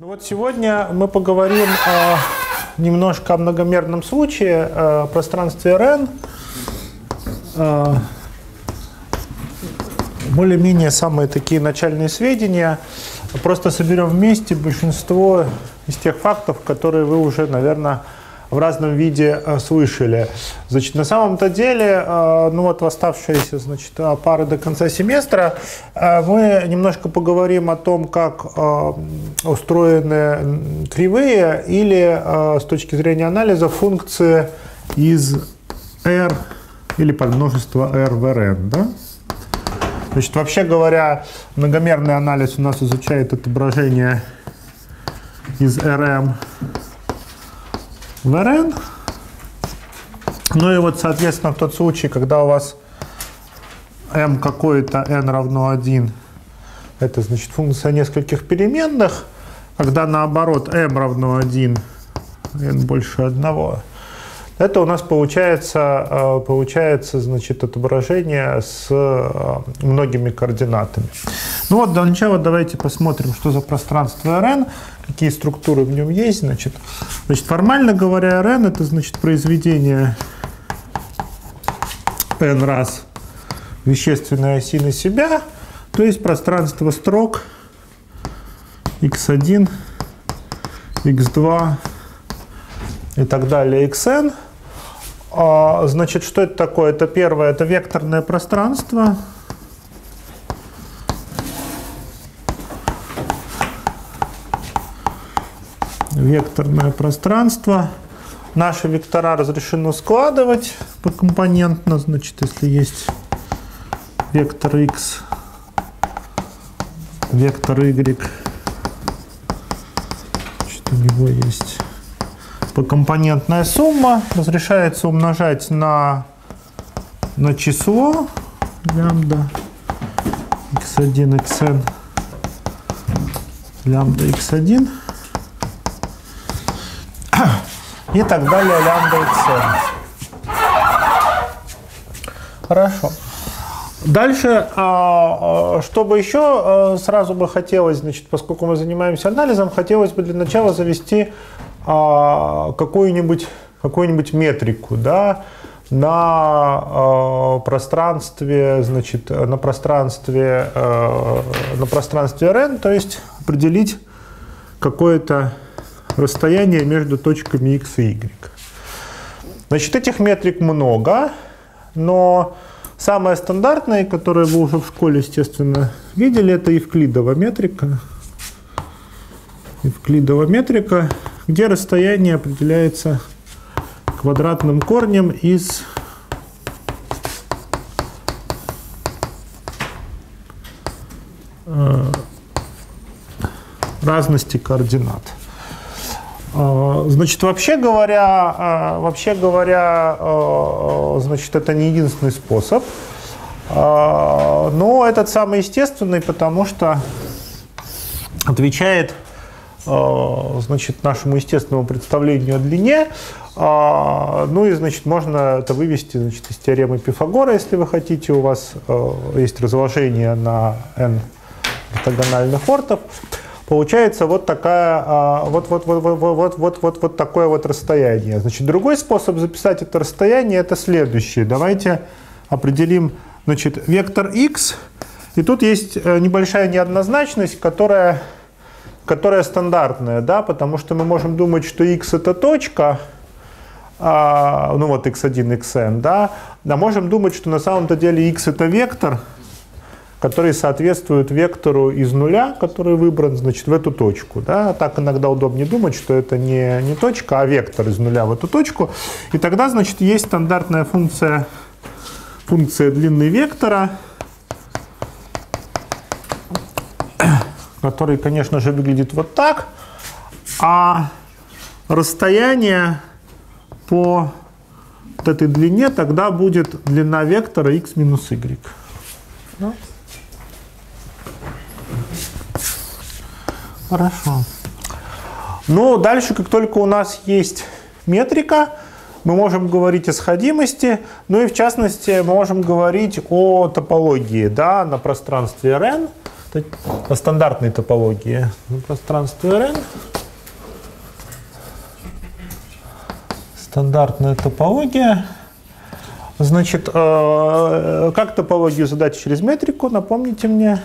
Ну вот сегодня мы поговорим о, немножко о многомерном случае, о пространстве РН. Более-менее самые такие начальные сведения. Просто соберем вместе большинство из тех фактов, которые вы уже, наверное, в разном виде э, слышали. Значит, на самом-то деле, э, ну вот в оставшиеся значит, э, пары до конца семестра мы немножко поговорим о том, как устроены кривые или с точки зрения анализа функции из R или подмножества R в Rn. Да? Значит, вообще говоря, многомерный анализ у нас изучает отображение из Rm в Rn. Ну и вот, соответственно, в тот случай, когда у вас m какой-то n равно 1, это значит функция нескольких переменных, когда наоборот m равно 1, n больше 1, это у нас получается, э, получается значит, отображение с э, многими координатами. Ну вот, для начала давайте посмотрим, что за пространство Rn, какие структуры в нем есть. Значит, значит формально говоря, Rn это значит произведение n раз вещественной оси на себя, то есть пространство строк x1, x2 и так далее, xn – значит, что это такое? Это первое, это векторное пространство. Векторное пространство. Наши вектора разрешено складывать покомпонентно. Значит, если есть вектор x, вектор y, что у него есть компонентная сумма разрешается умножать на, на число лямбда x1, xn, лямбда x1 и так далее лямбда xn. Хорошо. Дальше, а, а, что бы еще а, сразу бы хотелось, значит, поскольку мы занимаемся анализом, хотелось бы для начала завести а, какую-нибудь какую-нибудь метрику, да, на э, пространстве, значит, на пространстве, э, на пространстве Rn, то есть определить какое-то расстояние между точками x и y. Значит, этих метрик много, но самая стандартная, которую вы уже в школе, естественно, видели, это евклидова метрика. Евклидова метрика где расстояние определяется квадратным корнем из э, разности координат. Э, значит, вообще говоря, э, вообще говоря, значит, это не единственный способ, но этот самый естественный, потому что отвечает а, значит, нашему естественному представлению о длине. А, ну и, значит, можно это вывести значит, из теоремы Пифагора, если вы хотите. У вас а, есть разложение на n ортогональных ортов. Получается вот, такая, вот, вот, вот, вот, вот, вот, вот, вот такое вот расстояние. Значит, другой способ записать это расстояние это следующий. Давайте определим значит, вектор x. И тут есть э, небольшая неоднозначность, которая которая стандартная, да, потому что мы можем думать, что x это точка, а, ну вот x1, xn, да, а можем думать, что на самом-то деле x это вектор, который соответствует вектору из нуля, который выбран, значит, в эту точку. Да? Так иногда удобнее думать, что это не, не точка, а вектор из нуля в эту точку. И тогда, значит, есть стандартная функция, функция длины вектора, который, конечно же, выглядит вот так, а расстояние по вот этой длине тогда будет длина вектора x минус y. Да? Хорошо. Ну, дальше, как только у нас есть метрика, мы можем говорить о сходимости, ну и в частности мы можем говорить о топологии да, на пространстве Rn, о стандартной топологии на пространстве Rn. Стандартная топология. Значит, э, как топологию задать через метрику, напомните мне.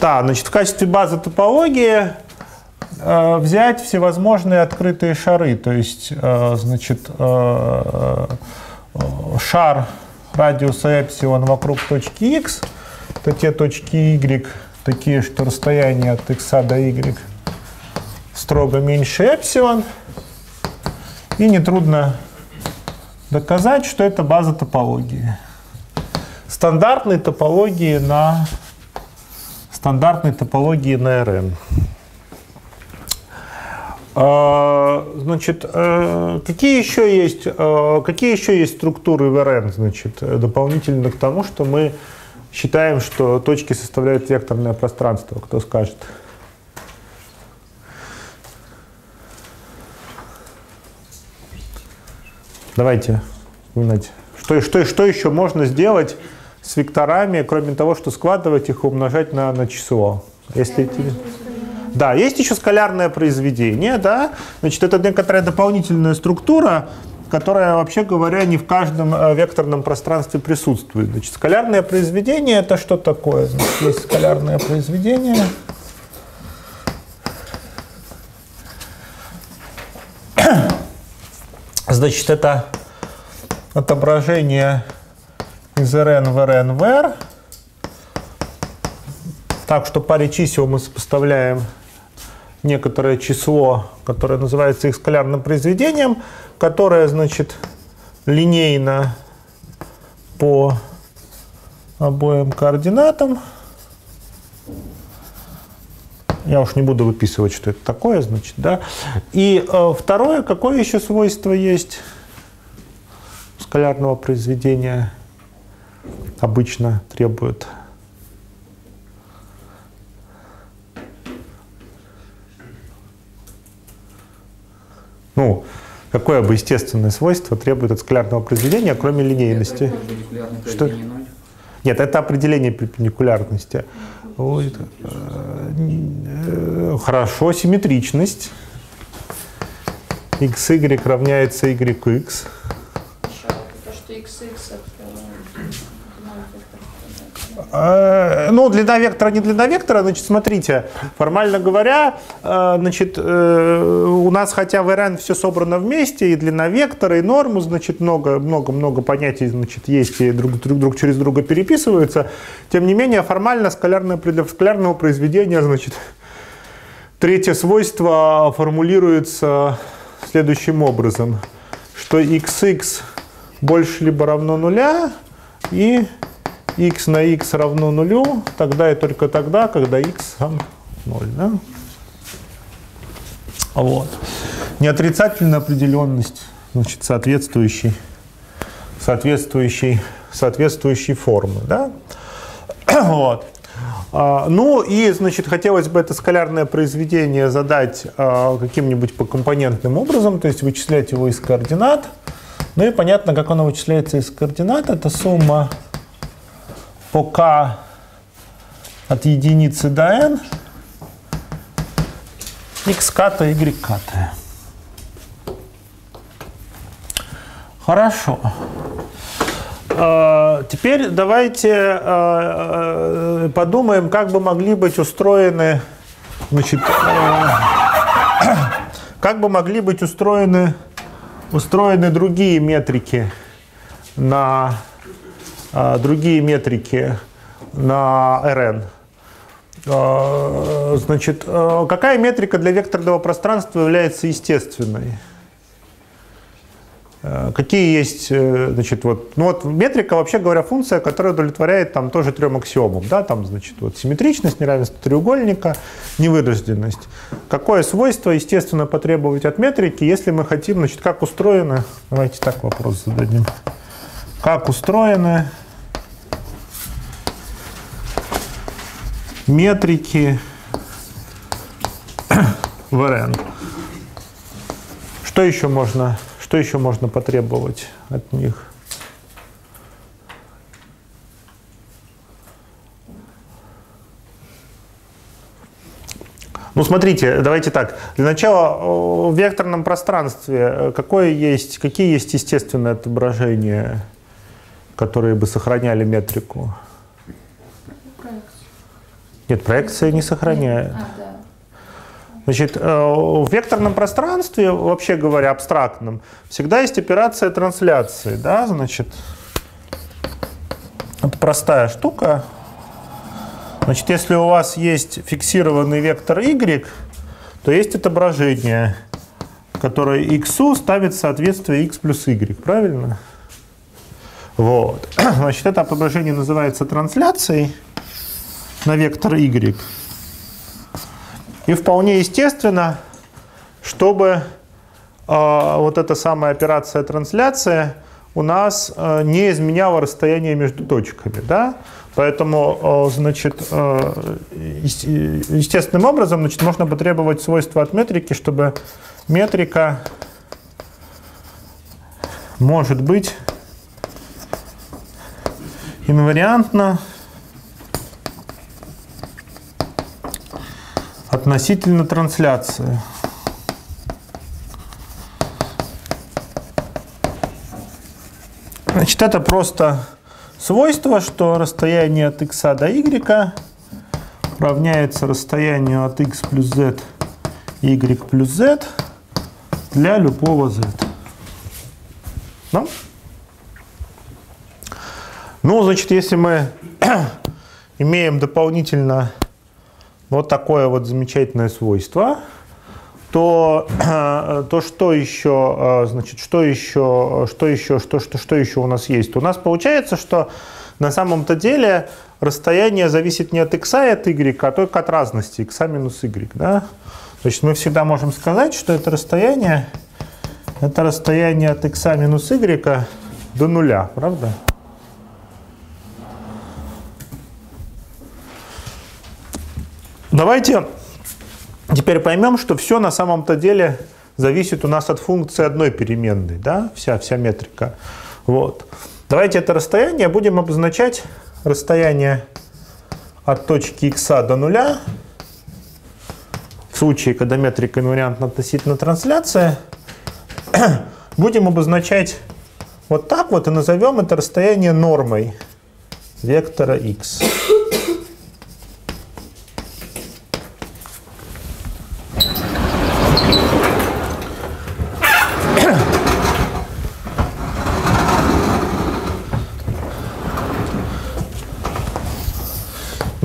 Да, значит, в качестве базы топологии э, взять всевозможные открытые шары. То есть, э, значит, шар радиуса эпсилон вокруг точки x, это те точки y, такие, что расстояние от x до y строго меньше эпсилон. И нетрудно доказать, что это база топологии. Стандартной топологии на стандартной топологии на РН. А, значит, э, какие еще есть, э, какие еще есть структуры в РН, значит, дополнительно к тому, что мы считаем, что точки составляют векторное пространство? Кто скажет? Давайте вспоминать. Что, что, что еще можно сделать с векторами, кроме того, что складывать их и умножать на, на число? Если... Да, есть еще скалярное произведение, да, значит, это некоторая дополнительная структура, которая, вообще говоря, не в каждом э, векторном пространстве присутствует. Значит, скалярное произведение – это что такое? Значит, есть скалярное произведение. Значит, это отображение из Rn в Rn в R. Так что паре чисел мы сопоставляем некоторое число, которое называется их скалярным произведением, которое, значит, линейно по обоим координатам. Я уж не буду выписывать, что это такое, значит, да. И э, второе, какое еще свойство есть скалярного произведения обычно требует Ну, какое бы естественное свойство требует от скалярного произведения, кроме линейности? Что? Нет, это определение перпендикулярности. Ой, э, хорошо, симметричность. xy равняется yx. Э, ну, длина вектора не длина вектора, значит, смотрите, формально говоря, э, значит, э, у нас хотя в РН все собрано вместе, и длина вектора, и норму, значит, много-много-много понятий, значит, есть и друг, друг, друг через друга переписываются. Тем не менее, формально скалярное, скалярного произведения, значит, третье свойство формулируется следующим образом, что xx больше либо равно нуля, и x на x равно нулю, тогда и только тогда, когда x равно 0. Да? Вот. Неотрицательная определенность, значит, соответствующей, соответствующей, соответствующей формы. Да? вот. А, ну и, значит, хотелось бы это скалярное произведение задать а, каким-нибудь покомпонентным образом, то есть вычислять его из координат. Ну и понятно, как оно вычисляется из координат. Это сумма по k от единицы до n x ката, y ката. Хорошо. А, теперь давайте а, а, подумаем, как бы могли быть устроены, значит, как бы могли быть устроены, устроены другие метрики на другие метрики на РН. А, значит, а, какая метрика для векторного пространства является естественной? Какие есть, э, значит, вот, ну вот метрика, вообще говоря, функция, которая удовлетворяет там тоже трем аксиомам, да, там, значит, вот симметричность, неравенство треугольника, невыраженность. Какое свойство, естественно, потребовать от метрики, если мы хотим, значит, как устроены, давайте так вопрос зададим, как устроены метрики в Rn. Что еще можно, что еще можно потребовать от них? Ну, смотрите, давайте так. Для начала, в векторном пространстве э, какое есть, какие есть естественные отображения, которые бы сохраняли метрику? Нет, проекция не сохраняет. А, да. Значит, э, в векторном пространстве, вообще говоря, абстрактном, всегда есть операция трансляции. Да? Значит, это простая штука. Значит, если у вас есть фиксированный вектор y, то есть отображение, которое x ставит соответствие x плюс y, правильно? Вот. Значит, это отображение называется трансляцией на вектор y. И вполне естественно, чтобы э, вот эта самая операция трансляция у нас э, не изменяла расстояние между точками. Да? Поэтому, значит, естественным образом значит, можно потребовать свойства от метрики, чтобы метрика может быть инвариантна относительно трансляции. Значит, это просто свойство, что расстояние от x до y равняется расстоянию от x плюс z y плюс z для любого z. Ну, ну значит, если мы имеем дополнительно вот такое вот замечательное свойство, то, то что еще, э, значит, что еще, что еще, что, что, что еще у нас есть? У нас получается, что на самом-то деле расстояние зависит не от x и от y, а только от разности x минус y. Да? Значит, мы всегда можем сказать, что это расстояние, это расстояние от x минус y до нуля, правда? Давайте теперь поймем, что все на самом-то деле зависит у нас от функции одной переменной, да, вся, вся метрика. Вот. Давайте это расстояние будем обозначать расстояние от точки x до нуля в случае, когда метрика инвариантна относительно трансляции, будем обозначать вот так вот и назовем это расстояние нормой вектора x.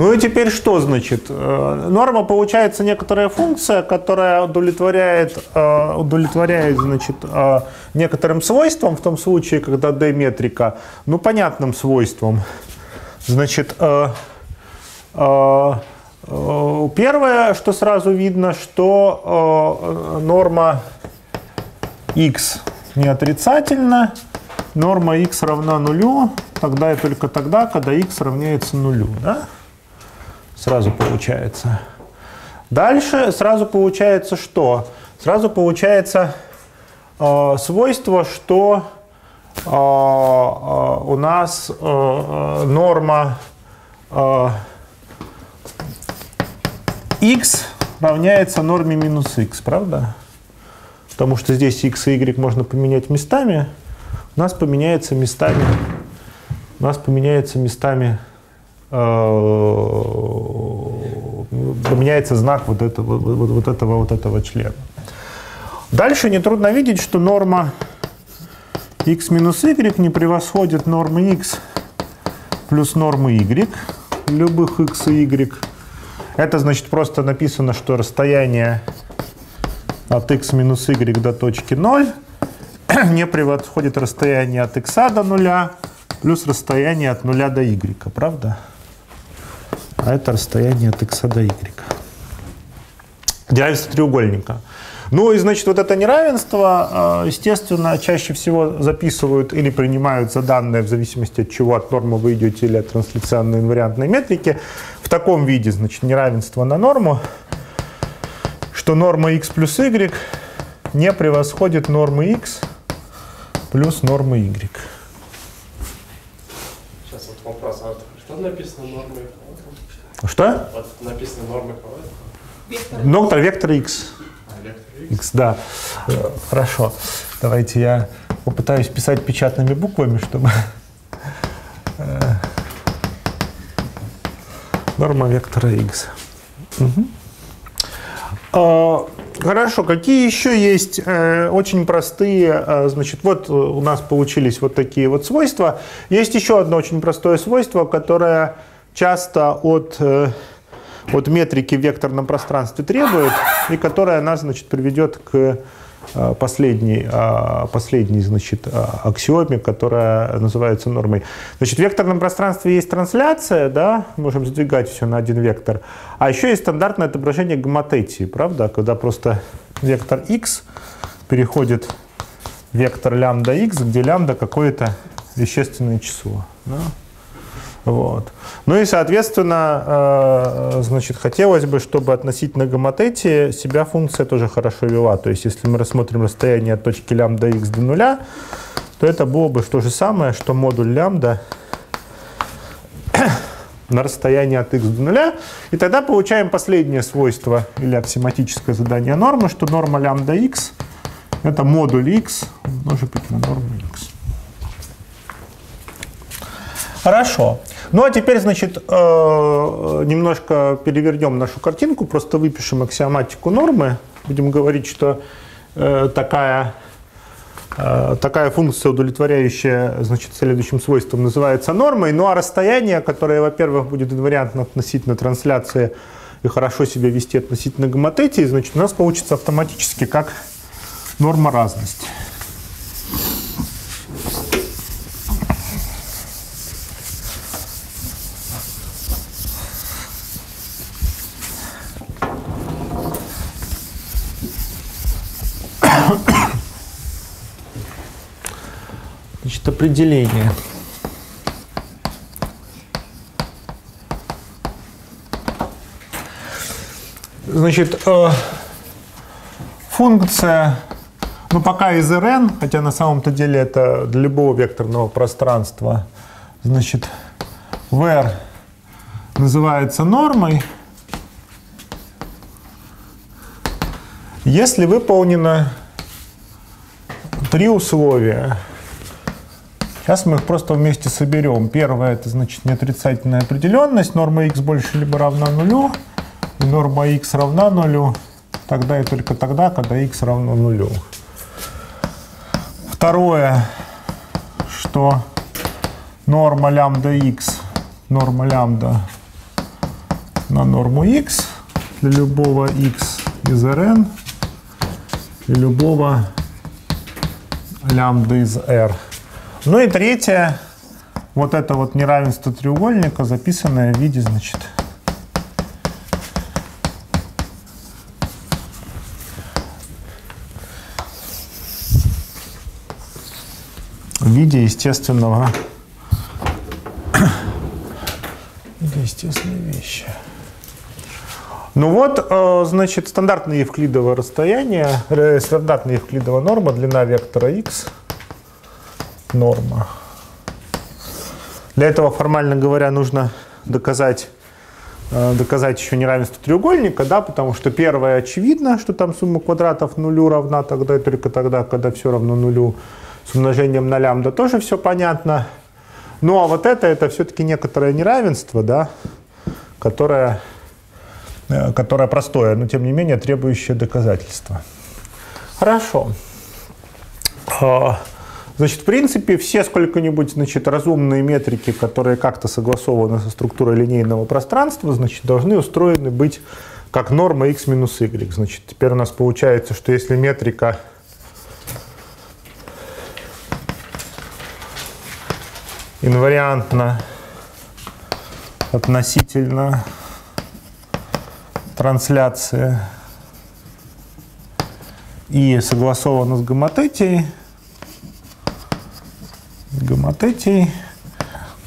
Ну и теперь что значит? Э, норма получается некоторая функция, которая удовлетворяет, э, удовлетворяет значит, э, некоторым свойствам, в том случае, когда d метрика, ну понятным свойством. Значит, первое, что сразу видно, что норма x не отрицательна, норма x равна нулю, тогда и только тогда, когда x равняется нулю. Да? Сразу получается. Дальше сразу получается что? Сразу получается э, свойство, что э, э, у нас э, э норма э, x равняется норме минус x, правда? Потому что здесь x и y можно поменять местами. У нас поменяется местами, у нас поменяется местами Э, поменяется знак вот этого, вот, вот этого, вот этого члена. Дальше нетрудно видеть, что норма x минус y не превосходит нормы x плюс нормы y, любых x и y. Это значит просто написано, что расстояние от x минус y до точки 0 не превосходит расстояние от x до 0 плюс расстояние от 0 до y, правда? А это расстояние от x до y. Неравенство треугольника. Ну и, значит, вот это неравенство, а, естественно, чаще всего записывают или принимают за данные в зависимости от чего, от нормы вы идете или от трансляционной инвариантной метрики. В таком виде, значит, неравенство на норму, что что норма x плюс y не превосходит нормы x плюс нормы y. Сейчас вот вопрос, а что написано нормой? Что? Вот написано нормой кого? Доктор вектор x. А, вектор X, да. Э, Хорошо. Давайте я попытаюсь писать печатными буквами, чтобы... э, Норма вектора x. А, Хорошо, какие еще есть э, очень простые, э, значит, вот у нас получились вот такие вот свойства. Есть еще одно очень простое свойство, которое часто от, э, от метрики в векторном пространстве требует, и которое нас, значит, приведет к э, последней, э, последней значит, э, аксиоме, которая называется нормой. Значит, в векторном пространстве есть трансляция, да, можем сдвигать все на один вектор, а еще есть стандартное отображение гоматетии, правда, когда просто вектор x переходит вектор лямбда x, где лямбда какое-то вещественное число. да. Вот. Ну и, соответственно, э, значит, хотелось бы, чтобы относительно гоматетии себя функция тоже хорошо вела. То есть, если мы рассмотрим расстояние от точки лямбда x до нуля, то это было бы то же самое, что модуль лямбда на расстоянии от x до нуля. И тогда получаем последнее свойство или аксиоматическое задание нормы, что норма лямбда x это модуль x умножить на норму x. Хорошо. Ну а теперь, значит, э, немножко перевернем нашу картинку, просто выпишем аксиоматику нормы. Будем говорить, что э, такая, э, такая функция, удовлетворяющая значит, следующим свойством, называется нормой. Ну а расстояние, которое, во-первых, будет инвариантно относительно трансляции и хорошо себя вести относительно гоматетии, значит, у нас получится автоматически как норма разности. Значит, определение. Значит, э, функция, ну пока из Rn, хотя на самом-то деле это для любого векторного пространства, значит, var называется нормой, если выполнено три условия. Сейчас мы их просто вместе соберем. Первое это значит неотрицательная определенность. Норма x больше либо равна нулю. И норма x равна нулю. Тогда и только тогда, когда x равно нулю. Второе, что норма лямбда x, норма лямбда на норму x для любого x из Rn и любого лямбда из R. Ну и третье, вот это вот неравенство треугольника, записанное в виде, значит, в виде естественного, естественной вещи. Ну вот, э, значит, стандартное евклидово расстояние, э, стандартная евклидова норма, длина вектора x, норма. Для этого, формально говоря, нужно доказать, э, доказать еще неравенство треугольника, да, потому что первое очевидно, что там сумма квадратов нулю равна тогда и только тогда, когда все равно нулю. С умножением на лямбда тоже все понятно. Ну а вот это, это все-таки некоторое неравенство, да, которое Э, которое простое, но тем не менее требующее доказательства. Хорошо. Значит, в принципе, все сколько-нибудь значит, разумные метрики, которые как-то согласованы со структурой линейного пространства, значит, должны устроены быть как норма x минус y. Значит, теперь у нас получается, что если метрика инвариантна относительно трансляция и согласовано с гоматетией, гоматетией,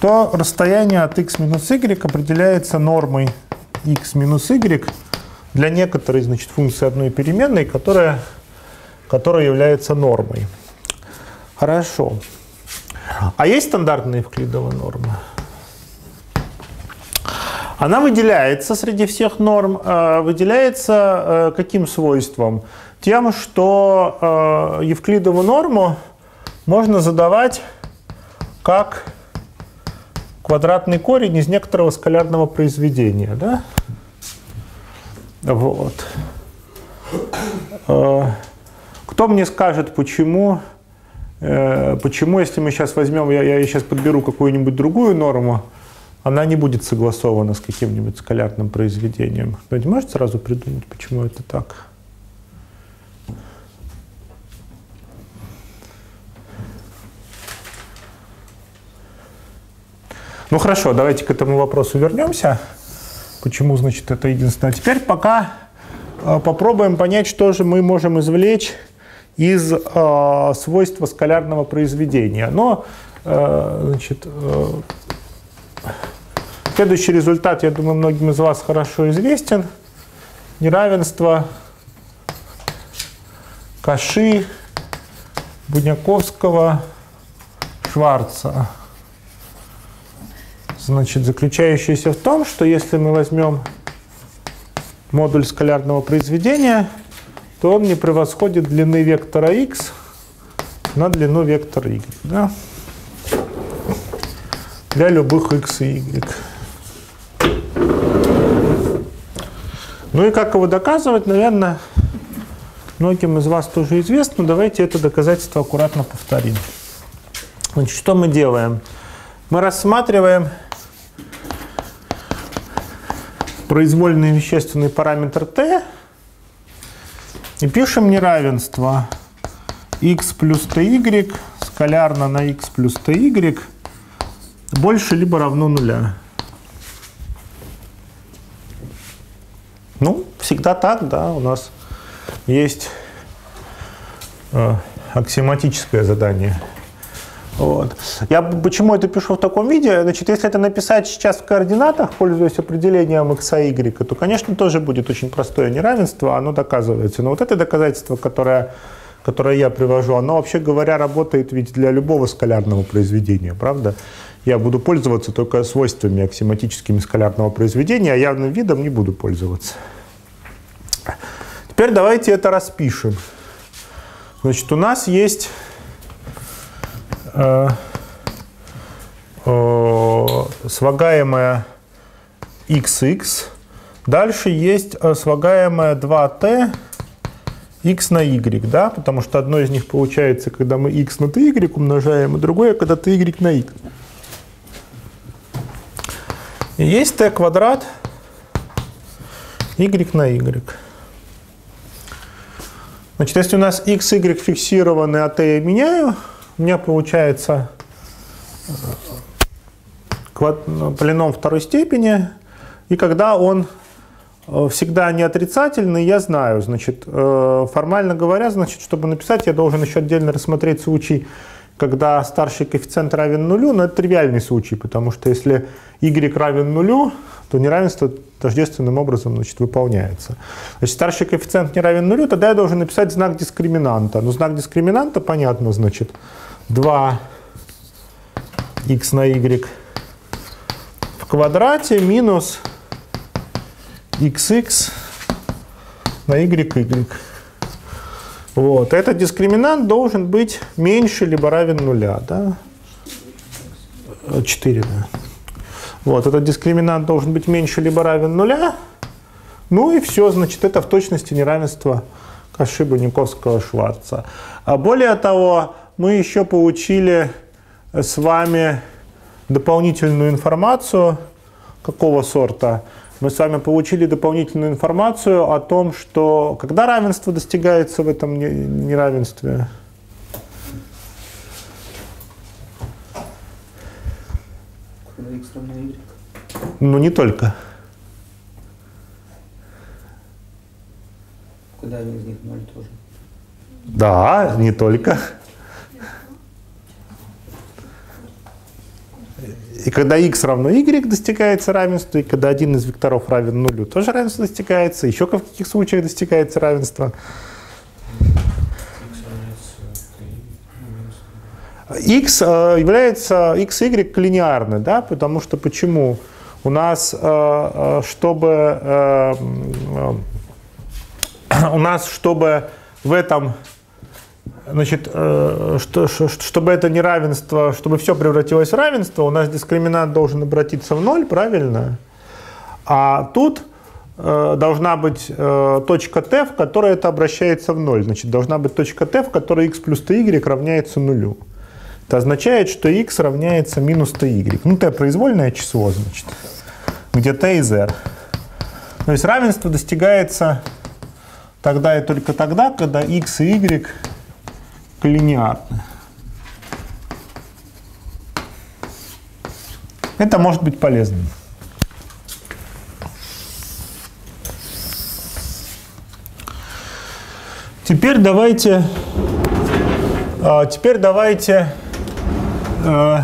то расстояние от x минус y определяется нормой x минус y для некоторой значит, функции одной переменной, которая, которая является нормой. Хорошо. А есть стандартная евклидова норма? Она выделяется среди всех норм, э, выделяется э, каким свойством? Тем, что э, Евклидову норму можно задавать как квадратный корень из некоторого скалярного произведения. Да? Вот. Кто мне скажет, почему, почему если мы сейчас возьмем, я, я сейчас подберу какую-нибудь другую норму, она не будет согласована с каким-нибудь скалярным произведением. Кто-нибудь может сразу придумать, почему это так? Ну хорошо, давайте к этому вопросу вернемся. Почему, значит, это единственное. А теперь пока э, попробуем понять, что же мы можем извлечь из э, свойства скалярного произведения. Но, э, значит, э, Следующий результат, я думаю, многим из вас хорошо известен. Неравенство Каши, Будняковского, Шварца. Значит, заключающееся в том, что если мы возьмем модуль скалярного произведения, то он не превосходит длины вектора x на длину вектора y. Да? Для любых x и y. Ну и как его доказывать, наверное, многим из вас тоже известно. Давайте это доказательство аккуратно повторим. Значит, что мы делаем? Мы рассматриваем произвольный вещественный параметр t и пишем неравенство x плюс ty скалярно на x плюс ty больше либо равно нуля. Ну, всегда так, да, у нас есть э, аксиоматическое задание. Вот. Я почему это пишу в таком виде? Значит, если это написать сейчас в координатах, пользуясь определением x, y, то, конечно, тоже будет очень простое неравенство, оно доказывается. Но вот это доказательство, которое, которое я привожу, оно, вообще говоря, работает ведь для любого скалярного произведения, правда? Я буду пользоваться только свойствами аксиоматическими скалярного произведения, а явным видом не буду пользоваться. Теперь давайте это распишем. Значит, у нас есть э, слагаемая xx. Дальше есть слагаемая 2t x на y, да, потому что одно из них получается, когда мы x на ty умножаем, а другое, когда ty на x. И есть t квадрат y на y. Значит, если у нас x, y фиксированы, а t я меняю, у меня получается э, полином второй степени. И когда он э, всегда не отрицательный, я знаю, значит, э, формально говоря, значит, чтобы написать, я должен еще отдельно рассмотреть случай, когда старший коэффициент равен нулю, но это тривиальный случай, потому что если y равен нулю, то неравенство тождественным образом значит, выполняется. Значит, старший коэффициент не равен нулю, тогда я должен написать знак дискриминанта. Но знак дискриминанта, понятно, значит, 2 x на y в квадрате минус xx на y. Вот. Этот дискриминант должен быть меньше либо равен нуля. Да? 4, да. Вот, этот дискриминант должен быть меньше либо равен нуля. Ну и все, значит, это в точности неравенство Кашиба, Никовского, Шварца. А более того, мы еще получили с вами дополнительную информацию. Какого сорта? Мы с вами получили дополнительную информацию о том, что когда равенство достигается в этом неравенстве? Ну, не только. Когда один из них ноль тоже? Да, не только. И когда x равно y достигается равенство, и когда один из векторов равен нулю, тоже равенство достигается. Еще в каких случаях достигается равенство? x э, является x, y линеарны, да, потому что почему? У нас, э, э, чтобы у нас, чтобы в этом Значит, что, чтобы это неравенство, чтобы все превратилось в равенство, у нас дискриминант должен обратиться в ноль, правильно? А тут э, должна быть э, точка t, в которой это обращается в ноль. Значит, должна быть точка t, в которой x плюс ty равняется нулю. Это означает, что x равняется минус ty. Ну, t произвольное число, значит, где t из r. То есть равенство достигается тогда и только тогда, когда x и y коллинеарны. Это может быть полезным. Теперь давайте, а, теперь давайте э,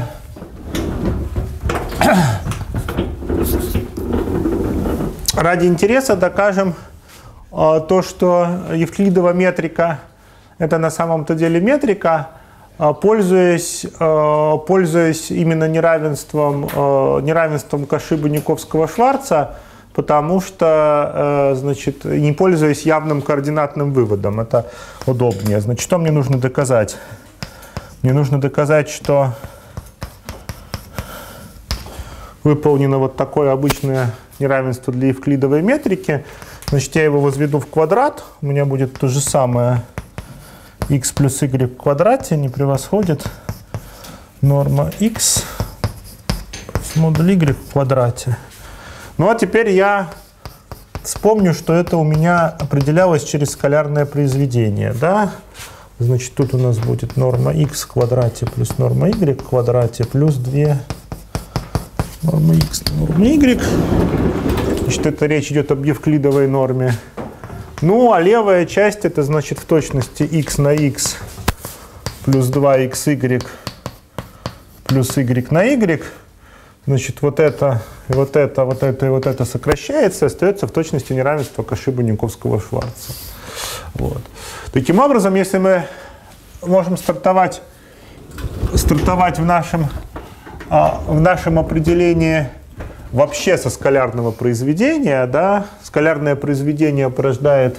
ради интереса докажем а, то, что Евклидова метрика это на самом-то деле метрика, а, пользуясь, а, пользуясь именно неравенством, а, неравенством Кашиба-Никовского-Шварца, потому что, значит, не пользуясь явным координатным выводом. Это удобнее. Значит, что мне нужно доказать? Мне нужно доказать, что выполнено вот такое обычное неравенство для евклидовой метрики. Значит, я его возведу в квадрат. У меня будет то же самое x плюс y в квадрате не превосходит норма x с модуль y в квадрате. Ну а теперь я вспомню, что это у меня определялось через скалярное произведение. Да? Значит, тут у нас будет норма x в квадрате плюс норма y в квадрате плюс 2 норма x на норме y. Значит, это речь идет об евклидовой норме. Ну, а левая часть это значит в точности x на x плюс 2xy плюс y на y. Значит, вот это, вот это, вот это и вот это сокращается, остается в точности неравенство Кашиба-Никовского-Шварца. Вот. Таким образом, если мы можем стартовать, стартовать в, нашем, а, в нашем определении вообще со скалярного произведения, да, скалярное произведение порождает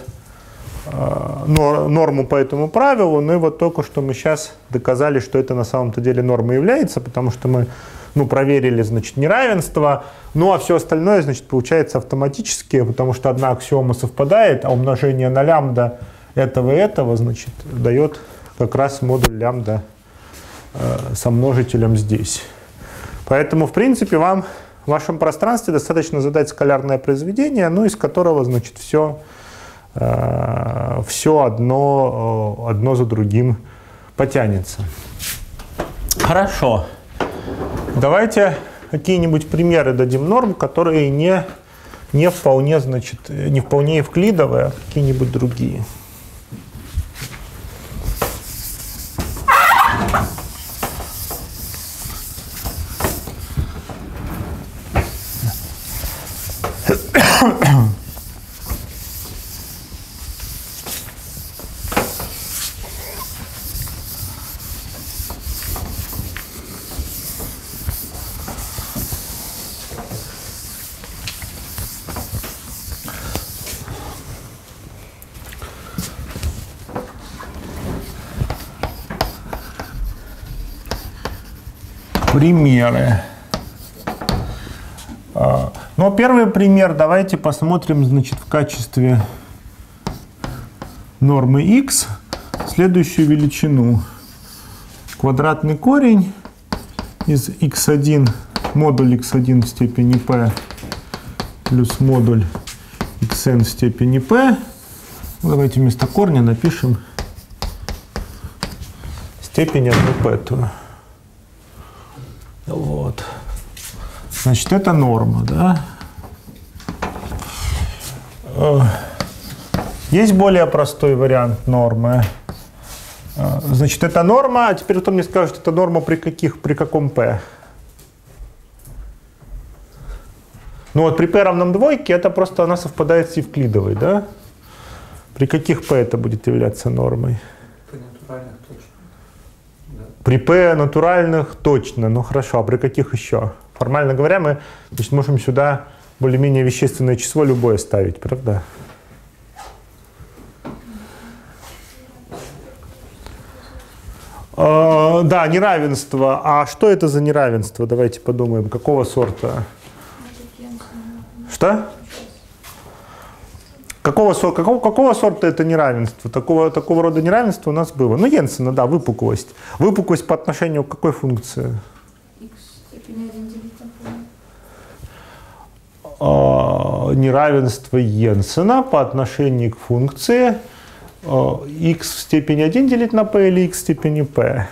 э, норму по этому правилу, ну и вот только что мы сейчас доказали, что это на самом-то деле норма является, потому что мы ну, проверили, значит, неравенство, ну а все остальное, значит, получается автоматически, потому что одна аксиома совпадает, а умножение на лямбда этого и этого, значит, дает как раз модуль лямбда э, со множителем здесь. Поэтому, в принципе, вам в вашем пространстве достаточно задать скалярное произведение, ну, из которого, значит, все, э, все одно, э, одно за другим потянется. Хорошо. Давайте какие-нибудь примеры дадим норм, которые не, не вполне, значит, не вполне евклидовые, а какие-нибудь другие. Примеры. Ну, первый пример давайте посмотрим значит, в качестве нормы x следующую величину. Квадратный корень из x1, модуль x1 в степени p плюс модуль xn в степени p. Давайте вместо корня напишем степень 1p. Вот. Значит, это норма, да? Э, есть более простой вариант нормы. Э, значит, это норма, а теперь кто мне скажет, это норма при каких, при каком p? Ну вот при p равном двойке это просто она совпадает с евклидовой, да? При каких p это будет являться нормой? При натуральных точно. Да. При p натуральных точно, ну хорошо, а при каких еще? Формально говоря, мы значит, можем сюда более-менее вещественное число любое ставить, правда? Э, да, неравенство. А что это за неравенство? Давайте подумаем. Какого сорта? Что? Какого, какого, какого сорта это неравенство? Такого, такого рода неравенство у нас было. Ну, Йенсена, да, выпуклость. Выпуклость по отношению к какой функции? X степени 1 делить на p. А, неравенство Йенсена по отношению к функции а, x в степени 1 делить на p или x в степени p.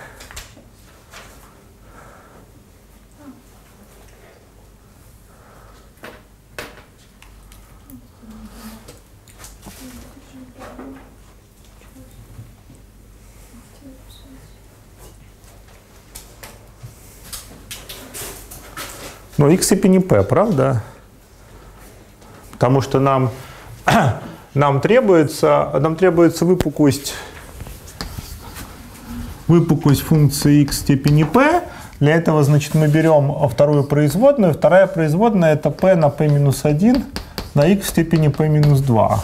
Ну, x в степени p, правда? Потому что нам, нам, требуется, нам требуется выпуклость, выпуклость функции x степени p. Для этого, значит, мы берем вторую производную. Вторая производная это p на p минус 1 на x степени p минус 2.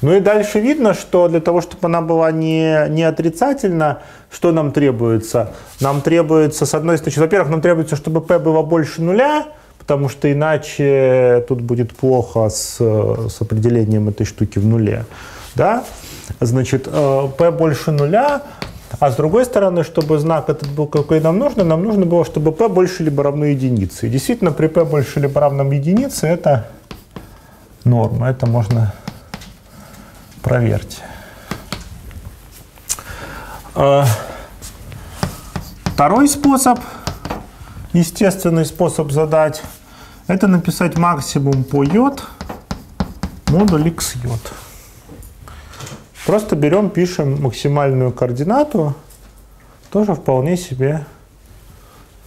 Ну и дальше видно, что для того, чтобы она была не, не отрицательна, что нам требуется? Нам требуется, с одной стороны, во-первых, нам требуется, чтобы p было больше нуля, потому что иначе тут будет плохо с, с определением этой штуки в нуле. Да? Значит, э, p больше нуля, а с другой стороны, чтобы знак этот был какой нам нужно, нам нужно было, чтобы p больше либо равно единице. И действительно, при p больше либо равном единице это норма. Это можно проверьте. Э, Второй способ, естественный способ задать, это написать максимум по йод модуль x йод. Просто берем, пишем максимальную координату, тоже вполне себе,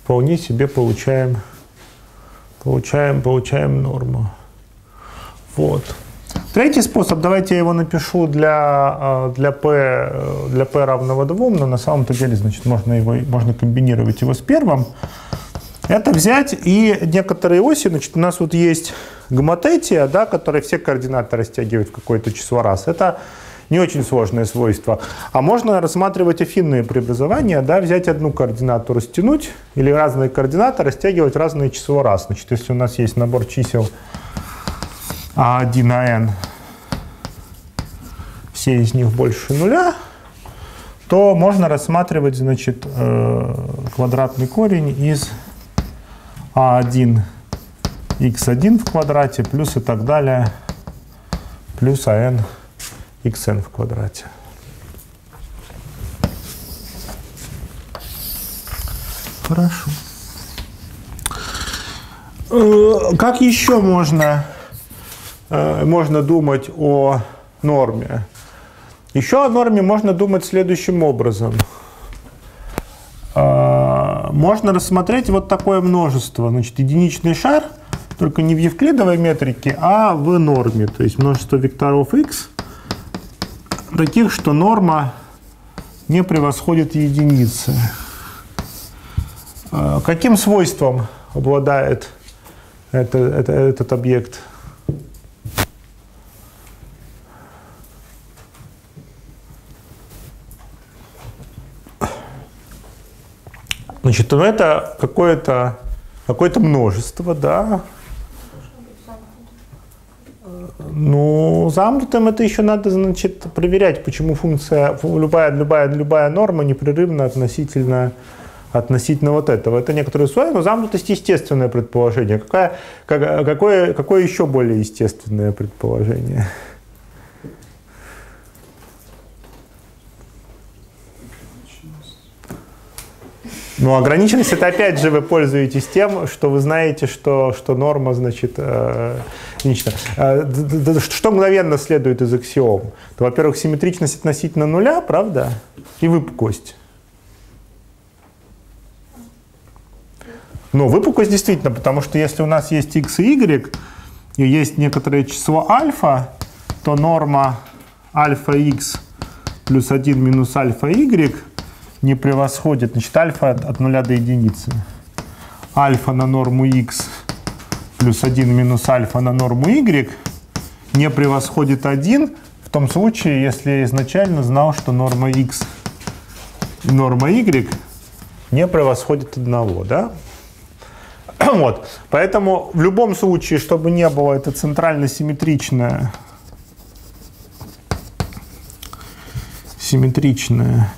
вполне себе получаем, получаем, получаем норму. Вот. Третий способ, давайте я его напишу для, э, для, p, для p равного 2, но на самом-то деле, значит, можно, его, можно комбинировать его с первым. Это взять и некоторые оси, значит, у нас вот есть гомотетия, да, которая все координаты растягивает в какое-то число раз. Это не очень сложное свойство. А можно рассматривать афинные преобразования, да, взять одну координату, растянуть, или разные координаты растягивать разное число раз. Значит, если у нас есть набор чисел а1 на n, все из них больше нуля, то можно рассматривать, значит, э, квадратный корень из а1 x1 в квадрате плюс и так далее, плюс ан xn в квадрате. Хорошо. Э, Как еще можно Э, можно думать о норме. Еще о норме можно думать следующим образом. Можно рассмотреть вот такое множество. Значит, единичный шар, только не в евклидовой метрике, а в норме. То есть множество векторов x, таких, что норма не превосходит единицы. Э, каким свойством обладает это, это, этот объект? Значит, ну это какое-то какое-то множество, да. Ну, замкнутым это еще надо, значит, проверять, почему функция, любая, любая, любая норма непрерывна относительно, относительно вот этого. Это некоторые условия, но замкнутость естественное предположение. Какое, какое, какое еще более естественное предположение? Ну, ограниченность это опять же вы пользуетесь тем, что вы знаете, что, что норма, значит, э, нечто. Э, что мгновенно следует из аксиом? То, во-первых, симметричность относительно нуля, правда? И выпуклость. Ну, выпуклость действительно, потому что если у нас есть x и y, и есть некоторое число альфа, то норма альфа x плюс 1 минус альфа y не превосходит, значит, альфа от, от 0 до единицы. Альфа на норму x плюс 1 минус альфа на норму y не превосходит 1 в том случае, если я изначально знал, что норма x и норма y не превосходит одного, да? Вот. Поэтому в любом случае, чтобы не было это центрально симметричное, симметричное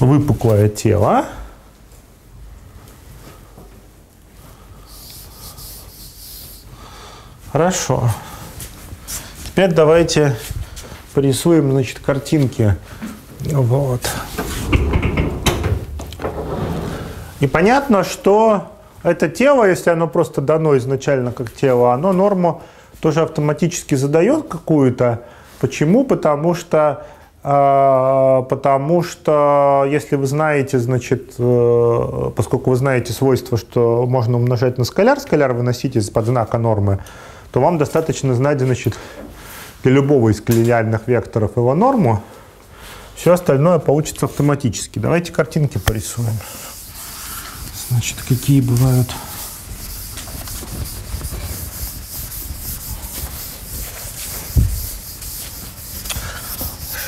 выпуклое тело, Хорошо. Теперь давайте порисуем, значит, картинки. Вот. И понятно, что это тело, если оно просто дано изначально как тело, оно норму тоже автоматически задает какую-то. Почему? Потому что потому что если вы знаете, значит, э, поскольку вы знаете свойство, что можно умножать на скаляр, скаляр выносить из-под знака нормы, то вам достаточно знать, значит, для любого из коллинеальных векторов его норму. Все остальное получится автоматически. Давайте картинки порисуем. Значит, какие бывают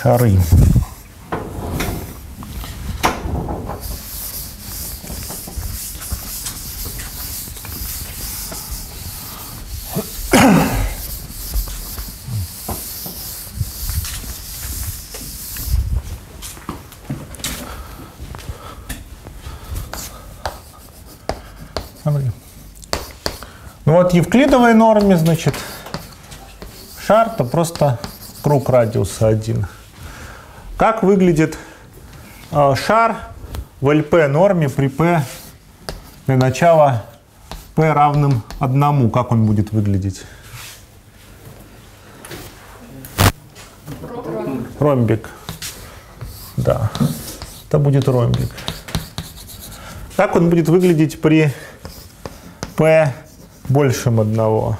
шары. Ну вот евклидовой норме, значит, шар то просто круг радиуса 1. Как выглядит э, шар в ЛП норме при P для начала P равным 1? Как он будет выглядеть? Ромбик. Да, это будет ромбик. Как он будет выглядеть при P большим одного?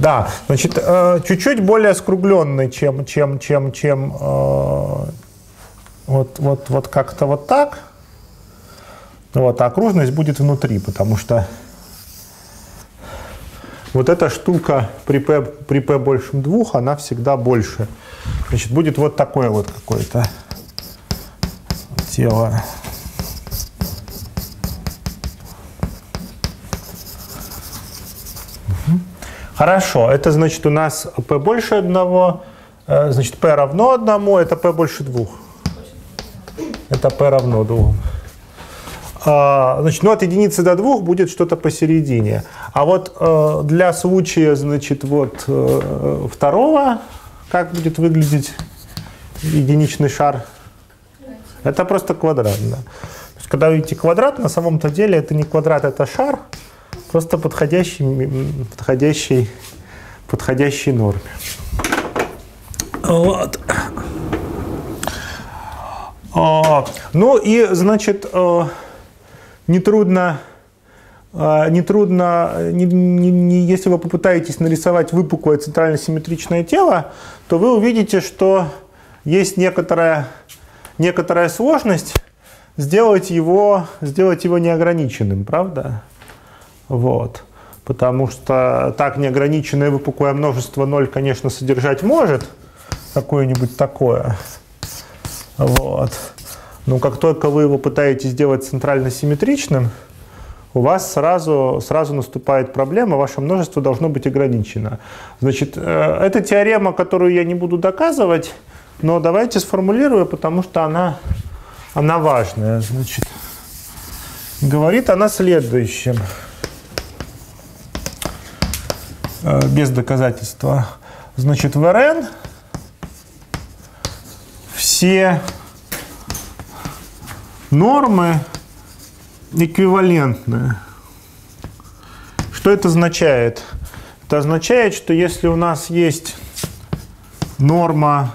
Да, значит, э, чуть-чуть более скругленный, чем, чем, чем, чем э, вот, вот, вот как-то вот так. Вот, а окружность будет внутри, потому что вот эта штука при P, при P большим двух, она всегда больше. Значит, будет вот такое вот какое-то тело. Хорошо, это значит у нас p больше одного, э, значит p равно одному, это p больше двух. Это p равно двум. А, значит, ну от единицы до двух будет что-то посередине. А вот э, для случая, значит, вот э, второго, как будет выглядеть единичный шар? Это просто квадрат. Да. То есть, когда видите квадрат, на самом-то деле это не квадрат, это шар, просто подходящий, подходящий, подходящей норме. Вот. А, ну и, значит, э, нетрудно, э, нетрудно не, не, не, если вы попытаетесь нарисовать выпуклое центрально-симметричное тело, то вы увидите, что есть некоторая, некоторая сложность сделать его, сделать его неограниченным, правда? Вот. Потому что так неограниченное выпуклое множество 0, конечно, содержать может какое-нибудь такое. Вот. Но как только вы его пытаетесь сделать центрально симметричным, у вас сразу, сразу наступает проблема, ваше множество должно быть ограничено. Значит, э, это теорема, которую я не буду доказывать, но давайте сформулирую, потому что она, она важная. Значит, говорит она следующем. Э, без доказательства. Значит, в РН все нормы эквивалентны. Что это означает? Это означает, что если у нас есть норма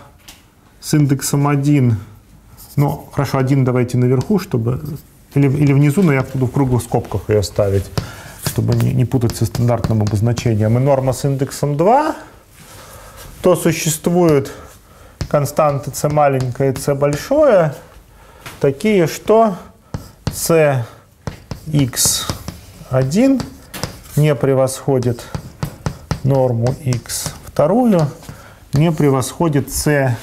с индексом 1, ну, хорошо, 1 давайте наверху, чтобы, или, или внизу, но я буду в круглых скобках ее ставить, чтобы не, не путать со стандартным обозначением, и норма с индексом 2, то существуют константы c маленькое и c большое, такие, что c x1 не превосходит норму x вторую, не превосходит c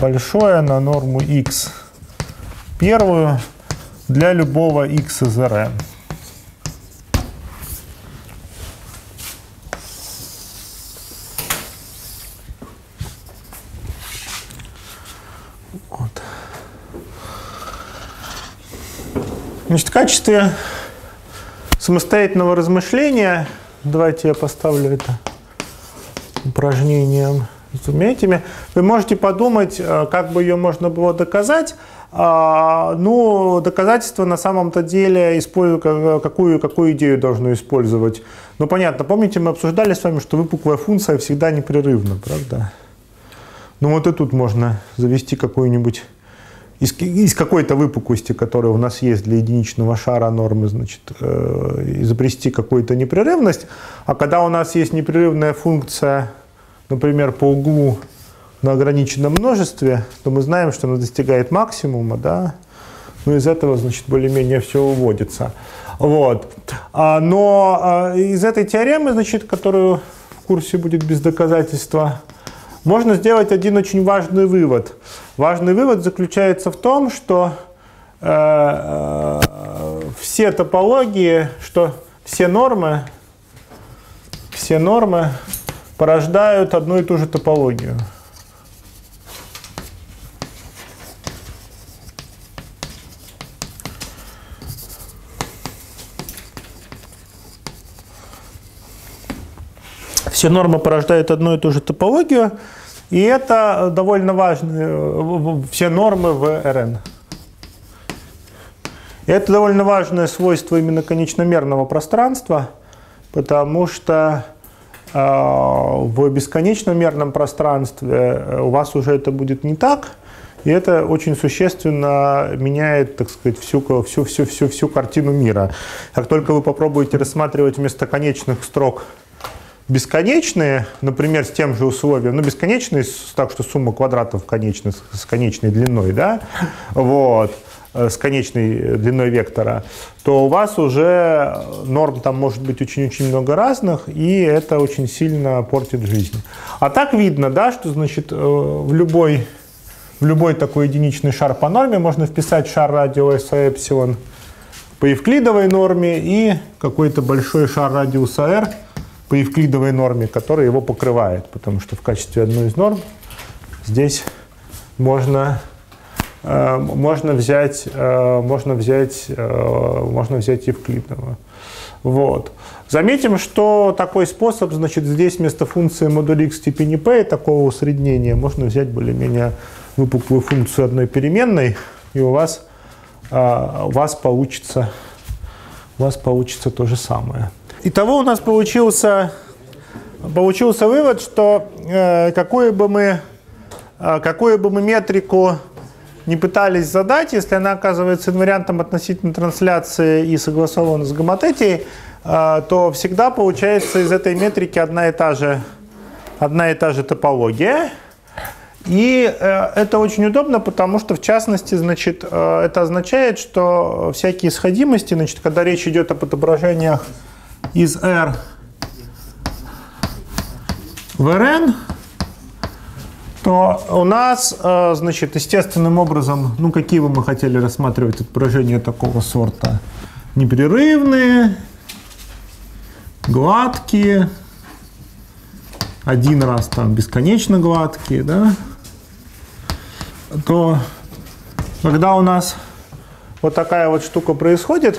большое на норму x первую для любого x из Rn. Значит, в качестве самостоятельного размышления, давайте я поставлю это упражнением с этими, вы можете подумать, э, как бы ее можно было доказать. А, ну, доказательство на самом-то деле, использую, какую, какую идею должно использовать. Ну, понятно, помните, мы обсуждали с вами, что выпуклая функция всегда непрерывна, правда? Ну, вот и тут можно завести какую-нибудь из, из какой-то выпуклости, которая у нас есть для единичного шара нормы, значит, э, изобрести какую-то непрерывность. А когда у нас есть непрерывная функция, например, по углу на ограниченном множестве, то мы знаем, что она достигает максимума, да, ну из этого, значит, более-менее все выводится. Вот. А, но а, из этой теоремы, значит, которую в курсе будет без доказательства, можно сделать один очень важный вывод. Важный вывод заключается в том, что э, э, все топологии, что все нормы, все нормы порождают одну и ту же топологию. Все нормы порождают одну и ту же топологию, и это довольно важно, все нормы в РН. И это довольно важное свойство именно конечномерного пространства, потому что э, в бесконечномерном пространстве э, у вас уже это будет не так, и это очень существенно меняет, так сказать, всю, всю, всю, всю, всю картину мира. Как только вы попробуете рассматривать вместо конечных строк бесконечные, например, с тем же условием, ну, бесконечные, так что сумма квадратов конечна, с конечной длиной, да, вот, э, с конечной длиной вектора, то у вас уже норм там может быть очень-очень много разных, и это очень сильно портит жизнь. А так видно, да, что, значит, э, в любой, в любой такой единичный шар по норме можно вписать шар радиуса эпсилон по евклидовой норме и какой-то большой шар радиуса r – по евклидовой норме, которая его покрывает, потому что в качестве одной из норм здесь можно, э, можно взять, э, можно взять, э, можно взять евклидовую. Вот. Заметим, что такой способ, значит, здесь вместо функции модуль x степени p такого усреднения можно взять более-менее выпуклую функцию одной переменной, и у вас, у вас получится, у вас получится то же самое. Итого у нас получился, получился вывод, что э, какую, бы мы, э, какую бы мы метрику не пытались задать, если она оказывается инвариантом относительно трансляции и согласована с гомотетией, э, то всегда получается из этой метрики одна и та же, одна и та же топология. И э, это очень удобно, потому что, в частности, значит, э, это означает, что всякие сходимости, значит, когда речь идет об отображениях из R. В Rn, то у нас, значит, естественным образом, ну, какие бы мы хотели рассматривать отображения такого сорта? Непрерывные, гладкие, один раз там бесконечно гладкие, да, то когда у нас вот такая вот штука происходит,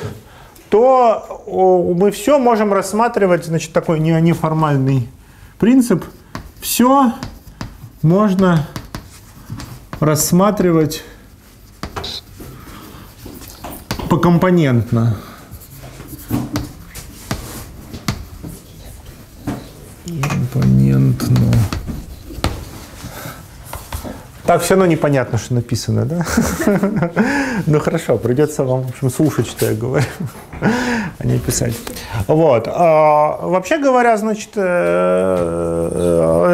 то мы все можем рассматривать, значит, такой неформальный принцип. Все можно рассматривать покомпонентно. Компонентно. Так все равно непонятно, что написано, да? Ну хорошо, придется вам, в общем, слушать, что я говорю, а не писать. Вот. А, вообще говоря, значит, э,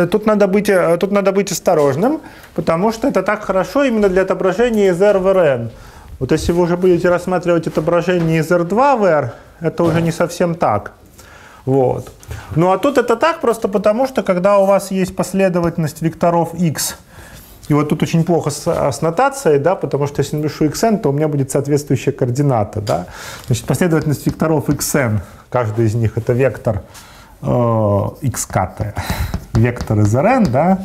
э, тут надо, быть, э, тут надо быть осторожным, потому что это так хорошо именно для отображения из R. Вот если вы уже будете рассматривать отображение из R2 в R, это уже не совсем так. Вот. Ну а тут это так просто потому, что когда у вас есть последовательность векторов x, и вот тут очень плохо с, с нотацией, да, потому что если напишу xn, то у меня будет соответствующая координата. Да? Значит, последовательность векторов xn, каждый из них это вектор э, xkt, вектор из rn, да,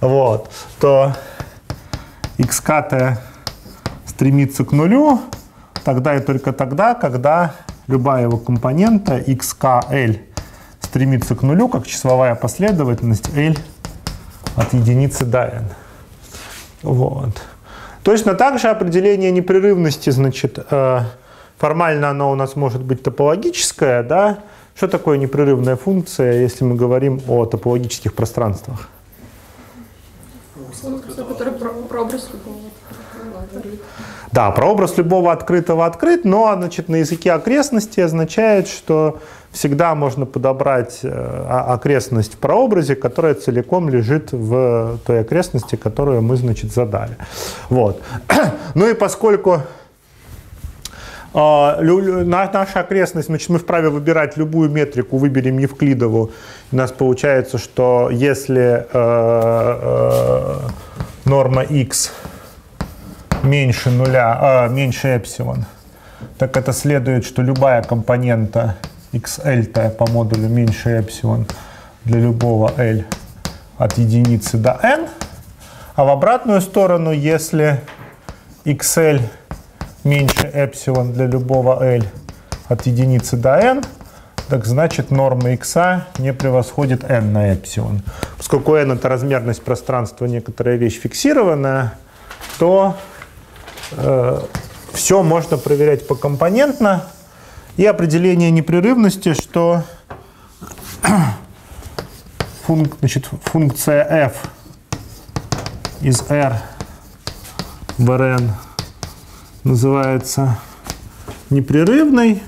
вот, то xkt стремится к нулю тогда и только тогда, когда любая его компонента xkl стремится к нулю, как числовая последовательность L от единицы до n. Вот. Точно так же определение непрерывности, значит, э, формально оно у нас может быть топологическое, да? Что такое непрерывная функция, если мы говорим о топологических пространствах? Функция, которая про- прообраз любого. Да, прообраз любого открытого открыт, но значит, на языке окрестности означает, что всегда можно подобрать э, окрестность в прообразе, которая целиком лежит в той окрестности, которую мы, значит, задали. Вот. Ну и поскольку э, наша окрестность, значит, мы вправе выбирать любую метрику, выберем Евклидову, у нас получается, что если э, норма x меньше нуля, а, меньше эпсилон, так это следует, что любая компонента xl по модулю меньше эпсилон для любого l от единицы до n. А в обратную сторону, если xl меньше эпсилон для любого l от единицы до n, так значит норма x не превосходит n на эпсилон. Поскольку n это размерность пространства, некоторая вещь фиксированная, то все можно проверять покомпонентно. И определение непрерывности, что функ, значит, функция f из r в Rn называется непрерывной,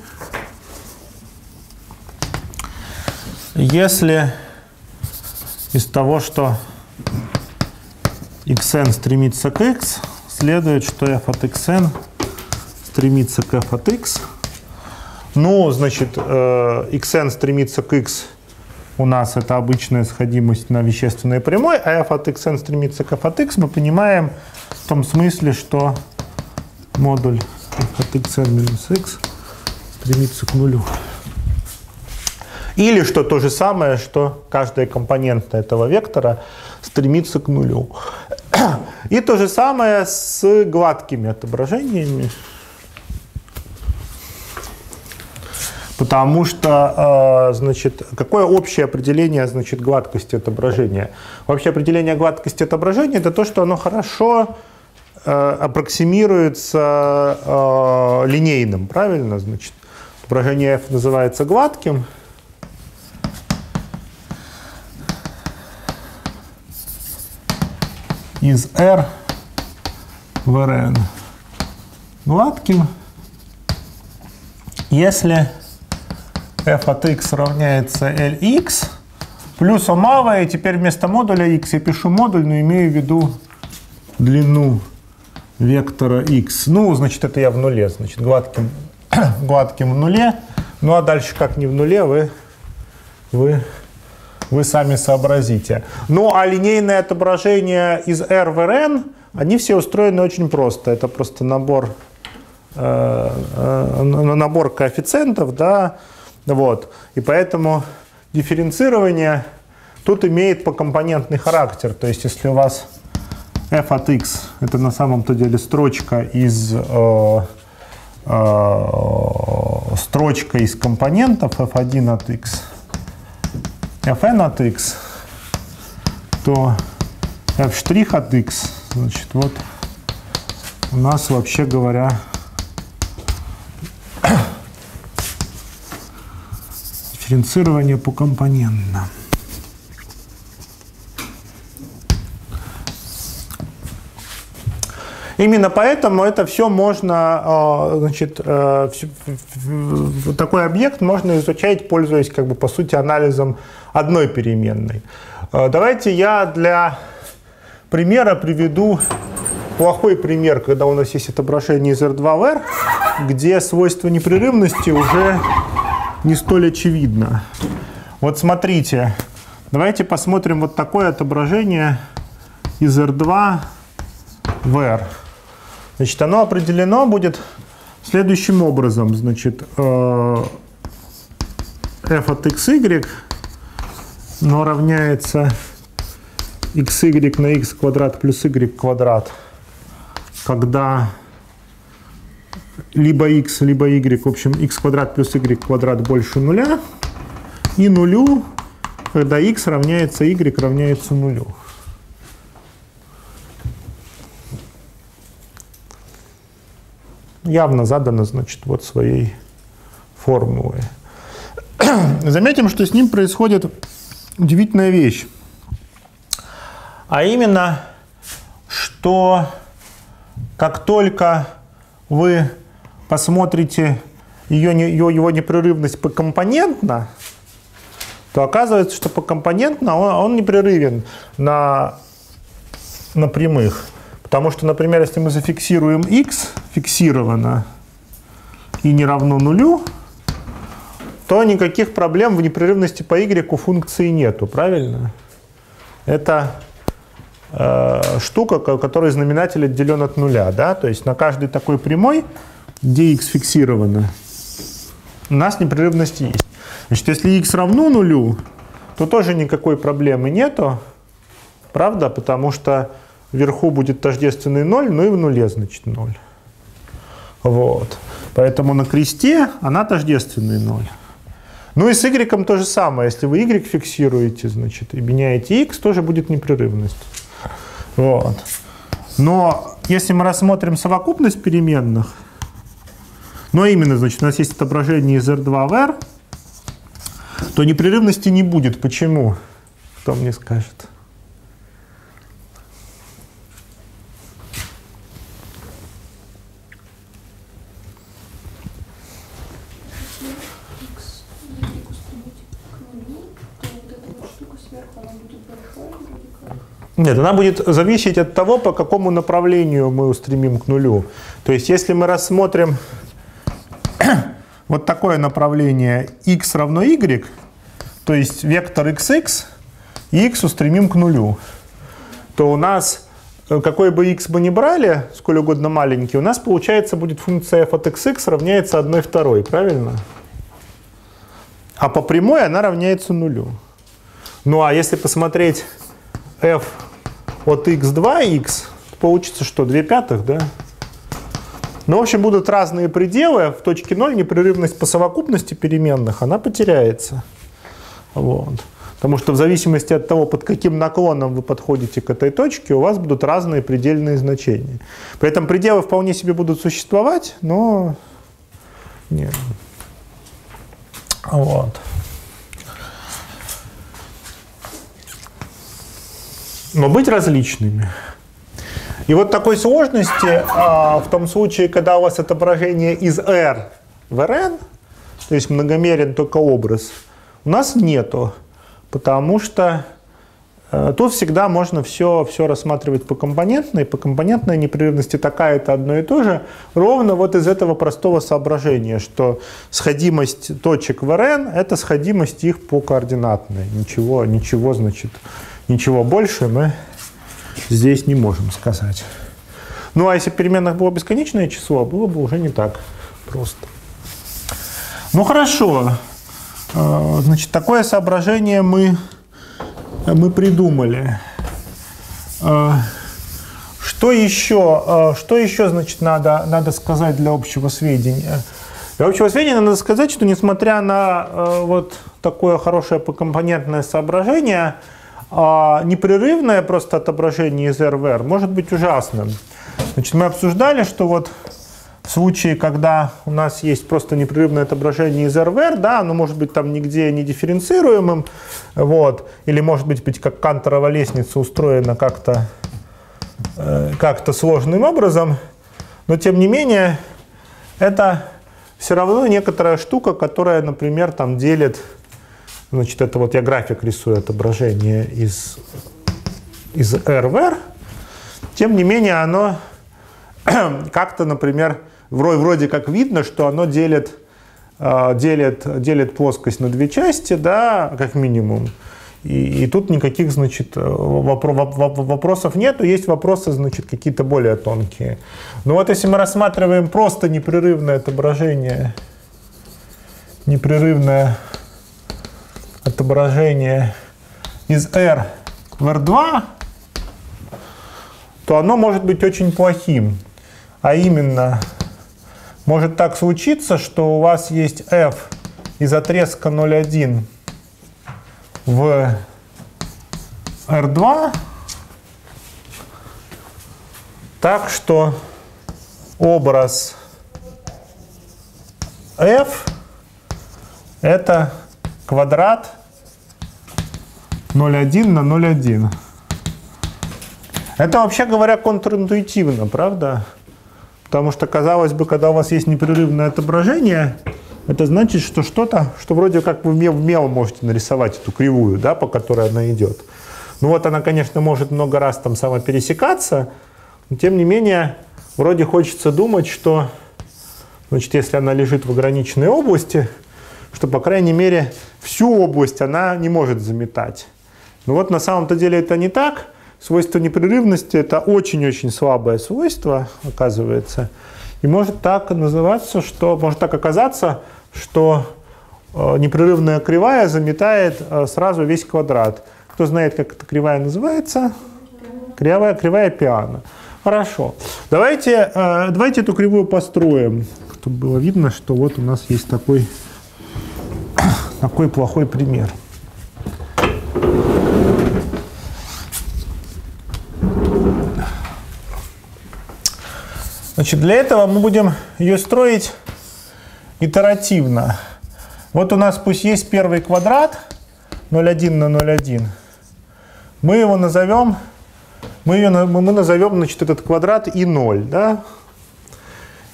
если из того, что xn стремится к x, следует, что f от xn стремится к f от x. Ну, значит, э, xn стремится к x у нас это обычная сходимость на вещественной прямой, а f от xn стремится к f от x, мы понимаем в том смысле, что модуль f от xn минус x стремится к нулю. Или что то же самое, что каждая компонента этого вектора стремится к нулю. И то же самое с гладкими отображениями. Потому что, значит, какое общее определение, значит, гладкости отображения? Общее определение гладкости отображения – это то, что оно хорошо аппроксимируется линейным, правильно? Значит, отображение f называется гладким. из R в Rn гладким, если f от x равняется Lx плюс омава, и теперь вместо модуля x я пишу модуль, но имею в виду длину вектора x. Ну, значит, это я в нуле, значит, гладким, гладким в нуле. Ну, а дальше как не в нуле, вы, вы вы сами сообразите. Ну, а линейное отображение из R в Rn, они все устроены очень просто. Это просто набор, э, э, набор коэффициентов, да, вот. И поэтому дифференцирование тут имеет покомпонентный характер. То есть, если у вас f от x это на самом-то деле строчка из э, э, строчка из компонентов f1 от x, fn от x, то f' от x, значит, вот у нас, вообще говоря, дифференцирование по компонентно. Именно поэтому это все можно, э, значит, э, такой объект можно изучать, пользуясь, как бы, по сути, анализом одной переменной. Э, Давайте я для примера приведу плохой пример, когда у нас есть отображение из R2 в R, где свойство непрерывности уже не столь очевидно. Вот смотрите, давайте посмотрим вот такое отображение из R2 в R. Значит, оно определено будет следующим образом. Значит, э, f от xy но равняется xy на x квадрат плюс y квадрат, когда либо x, либо y, в общем, x квадрат плюс y квадрат больше нуля, и нулю, когда x равняется y равняется нулю. Явно задано, значит, вот своей формулой. Заметим, что с ним происходит удивительная вещь. А именно, что как только вы посмотрите ее, ее, его непрерывность покомпонентно, то оказывается, что покомпонентно он, он непрерывен на, на прямых. Потому что, например, если мы зафиксируем x фиксированно и не равно нулю, то никаких проблем в непрерывности по y у функции нету, правильно? Это э, штука, ко- у которой знаменатель отделен от нуля, да, то есть на каждой такой прямой, где x фиксировано, у нас непрерывность есть. Значит, если x равно нулю, то тоже никакой проблемы нету, правда, потому что вверху будет тождественный ноль, ну и в нуле, значит, ноль. Вот. Поэтому на кресте она тождественный ноль. Ну и с y то же самое. Если вы y фиксируете, значит, и меняете x, тоже будет непрерывность. Вот. Но если мы рассмотрим совокупность переменных, но именно, значит, у нас есть отображение из R2 в R, то непрерывности не будет. Почему? Кто мне скажет? Нет, она будет зависеть от того, по какому направлению мы устремим к нулю. То есть, если мы рассмотрим вот такое направление x равно y, то есть вектор xx, и x устремим к нулю, то у нас, э, какой бы x бы ни брали, сколь угодно маленький, у нас, получается, будет функция f от xx равняется 1 второй, правильно? А по прямой она равняется нулю. Ну а если посмотреть f от x2x, получится что, 2 пятых, да? Ну, в общем, будут разные пределы. В точке 0 непрерывность по совокупности переменных, она потеряется. Вот. Потому что в зависимости от того, под каким наклоном вы подходите к этой точке, у вас будут разные предельные значения. При этом пределы вполне себе будут существовать, но... Нет. Вот. но быть различными. И вот такой сложности а, в том случае, когда у вас отображение из R в Rn, то есть многомерен только образ, у нас нету, потому что э, тут всегда можно все, все рассматривать по компонентной, по компонентной непрерывности такая-то одно и то же, ровно вот из этого простого соображения, что сходимость точек в Rn – это сходимость их по координатной. Ничего, ничего, значит, ничего больше мы здесь не можем сказать. Ну а если переменных было бесконечное число, было бы уже не так просто. Ну хорошо. Э, Значит, такое соображение мы, мы придумали. Э, Что еще, э, что еще значит, надо, надо сказать для общего сведения? Для общего сведения надо сказать, что несмотря на вот такое хорошее покомпонентное соображение, а непрерывное просто отображение из R может быть ужасным. Значит, мы обсуждали, что вот в случае, когда у нас есть просто непрерывное отображение из R, да, оно может быть там нигде не дифференцируемым, вот, или может быть, быть как канторова лестница устроена как-то э, как-то сложным образом, но тем не менее это все равно некоторая штука, которая, например, там делит, значит, это вот я график рисую отображение из, из R в R, тем не менее оно как-то, например, вроде, как видно, что оно делит, э, делит, делит плоскость на две части, да, как минимум. И, и тут никаких, значит, вопро вопросов нету, есть вопросы, значит, какие-то более тонкие. Но вот если мы рассматриваем просто непрерывное отображение, непрерывное отображение из R в R2, то оно может быть очень плохим. А именно, может так случиться, что у вас есть f из отрезка 0,1 в R2 так, что образ f это квадрат 0,1 на 0,1. Это вообще говоря контринтуитивно, правда? Потому что, казалось бы, когда у вас есть непрерывное отображение, это значит, что что-то, что вроде как вы в мел можете нарисовать эту кривую, да, по которой она идет. Ну вот она, конечно, может много раз там самопересекаться, но тем не менее, вроде хочется думать, что, значит, если она лежит в ограниченной области, что, по крайней мере, всю область она не может заметать. Но вот на самом-то деле это не так. Свойство непрерывности – это очень-очень слабое свойство, оказывается. И может так называться, что, может так оказаться, что э, непрерывная кривая заметает э, сразу весь квадрат. Кто знает, как эта кривая называется? Кривая, кривая пиано. Хорошо. Давайте, э, давайте эту кривую построим, чтобы было видно, что вот у нас есть такой, такой плохой пример. Значит, для этого мы будем ее строить итеративно. Вот у нас пусть есть первый квадрат 0,1 на 0,1. Мы его назовем, мы, ее, мы назовем значит, этот квадрат и 0. Да?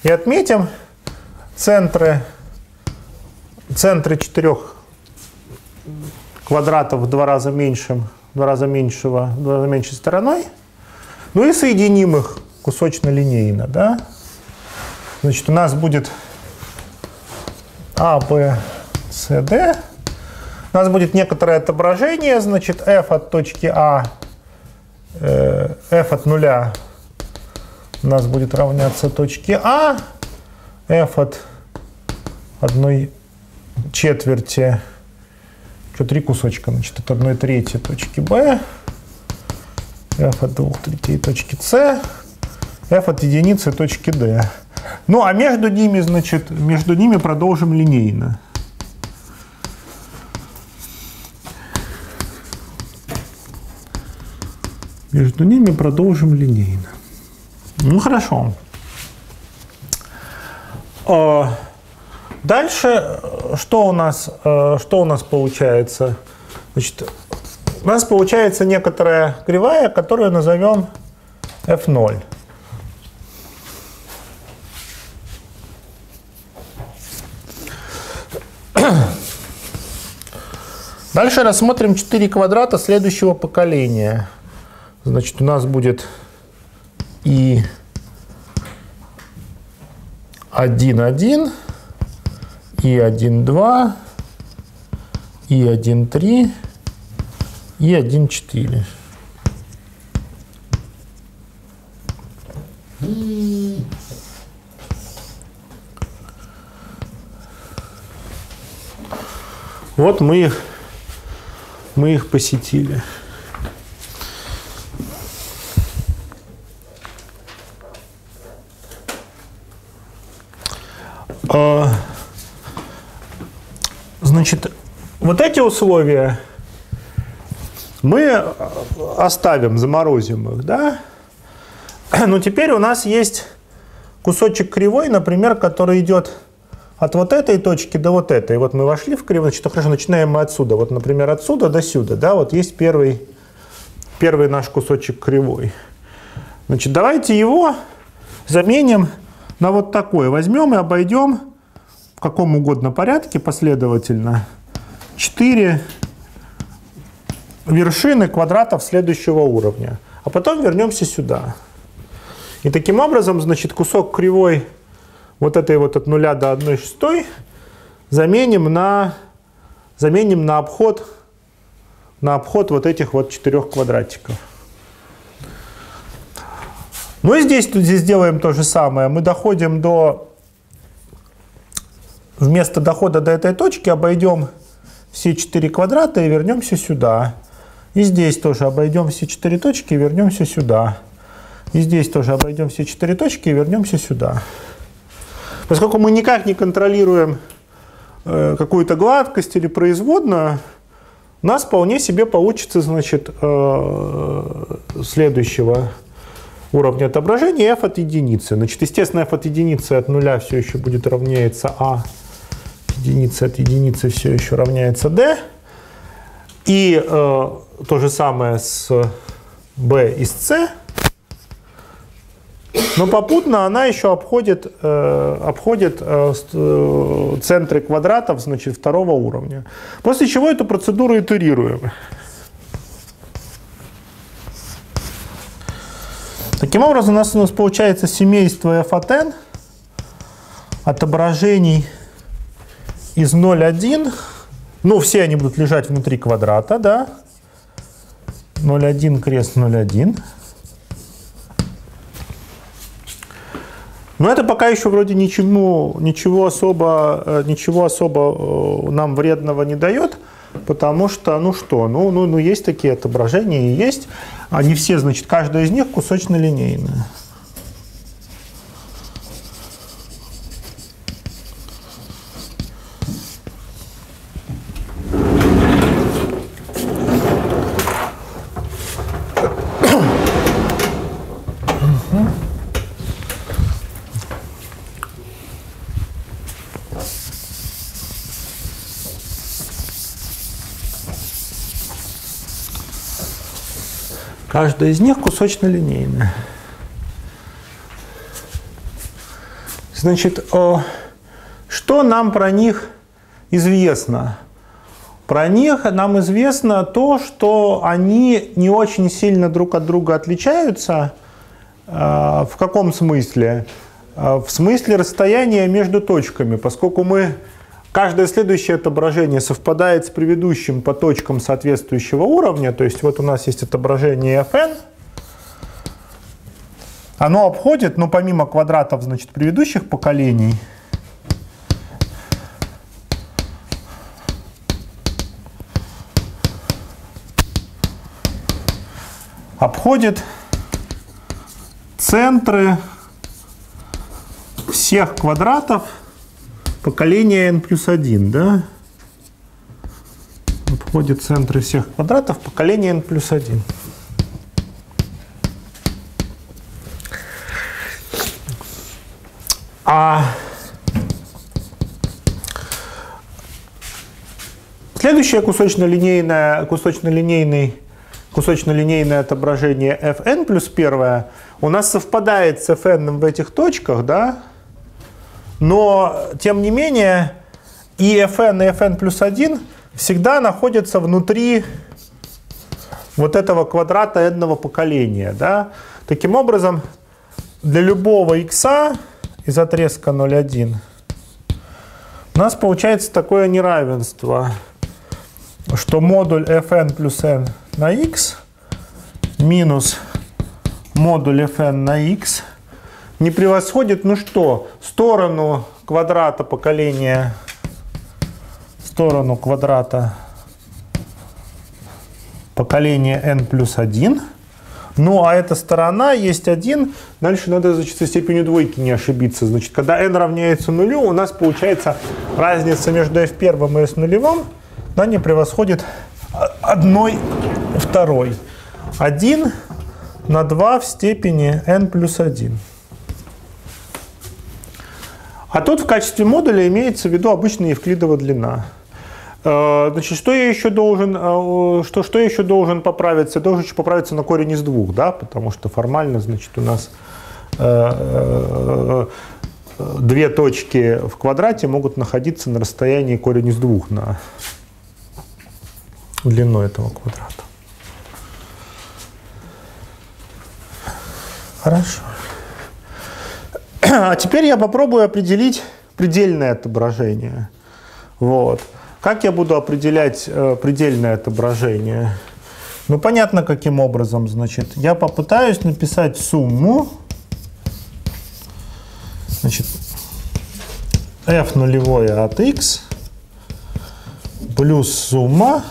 И отметим центры, центры четырех квадратов в два раза меньшим, в два раза меньшего, в два раза меньшей стороной. Ну и соединим их кусочно-линейно. Да? Значит, у нас будет а, Б, С, Д. У нас будет некоторое отображение, значит, f от точки А, э, f от нуля у нас будет равняться точке А, f от одной четверти, что три кусочка, значит, от одной трети точки Б, f от двух третей точки С, f от единицы точки D. Ну, а между ними, значит, между ними продолжим линейно. Между ними продолжим линейно. Ну, хорошо. А, дальше что у нас, э, что у нас получается? Значит, у нас получается некоторая кривая, которую назовем f0. Дальше рассмотрим 4 квадрата следующего поколения. Значит, у нас будет и 1, 1, и 1, 2, и 1, 3, и 1, 4. Вот мы их мы их посетили. А, значит, вот эти условия мы оставим, заморозим их, да? Но теперь у нас есть кусочек кривой, например, который идет от вот этой точки до вот этой. Вот мы вошли в кривую, значит, хорошо, начинаем мы отсюда. Вот, например, отсюда до сюда, да, вот есть первый, первый наш кусочек кривой. Значит, давайте его заменим на вот такой. Возьмем и обойдем в каком угодно порядке последовательно 4 вершины квадратов следующего уровня. А потом вернемся сюда. И таким образом, значит, кусок кривой вот этой вот от 0 до 1 шестой заменим на, заменим на обход на обход вот этих вот четырех квадратиков. Ну и здесь, тут здесь делаем то же самое. Мы доходим до... Вместо дохода до этой точки обойдем все четыре квадрата и вернемся сюда. И здесь тоже обойдем все четыре точки и вернемся сюда. И здесь тоже обойдем все четыре точки и вернемся сюда. Поскольку мы никак не контролируем э, какую-то гладкость или производную, у нас вполне себе получится, значит, э, следующего уровня отображения f от единицы. Значит, естественно, f от единицы от нуля все еще будет равняется a, единица от единицы все еще равняется d. И э, то же самое с b из c. Но попутно она еще обходит, э, обходит э, э, центры квадратов значит, второго уровня. После чего эту процедуру итерируем. Таким образом, у нас, у нас получается семейство f от n отображений из 0,1. Ну, все они будут лежать внутри квадрата, да. 0,1 крест 0,1. Но это пока еще вроде ничему, ничего особо, э, ничего особо э, нам вредного не дает, потому что, ну что, ну, ну, ну есть такие отображения и есть. Они все, значит, каждая из них кусочно-линейная. Каждая из них кусочно-линейная. Значит, что нам про них известно? Про них нам известно то, что они не очень сильно друг от друга отличаются. В каком смысле? В смысле расстояния между точками, поскольку мы Каждое следующее отображение совпадает с предыдущим по точкам соответствующего уровня. То есть вот у нас есть отображение fn. Оно обходит, ну помимо квадратов, значит, предыдущих поколений, обходит центры всех квадратов поколение n плюс 1, да? Обходит центры всех квадратов поколение n плюс 1. А следующее кусочно-линейное, кусочно-линейный, кусочно-линейное отображение fn плюс первое у нас совпадает с fn в этих точках, да, но, тем не менее, и fn, и fn плюс 1 всегда находятся внутри вот этого квадрата n поколения. Да? Таким образом, для любого x из отрезка 0,1 у нас получается такое неравенство, что модуль fn плюс n на x минус модуль fn на x не превосходит, ну что, сторону квадрата поколения, сторону квадрата поколения n плюс 1. Ну, а эта сторона есть 1. Дальше надо, значит, со степенью двойки не ошибиться. Значит, когда n равняется нулю, у нас получается разница между f первым и s нулевым да, не превосходит одной второй. 1 на 2 в степени n плюс 1. А тут в качестве модуля имеется в виду обычная евклидова длина. Э, Значит, что я еще должен, э, что, что я еще должен поправиться? Я должен еще поправиться на корень из двух, да, потому что формально, значит, у нас э, две точки в квадрате могут находиться на расстоянии корень из двух на длину этого квадрата. Хорошо. А теперь я попробую определить предельное отображение. Вот. Как я буду определять э, предельное отображение? Ну, понятно, каким образом. Значит, я попытаюсь написать сумму. Значит, f нулевое от x плюс сумма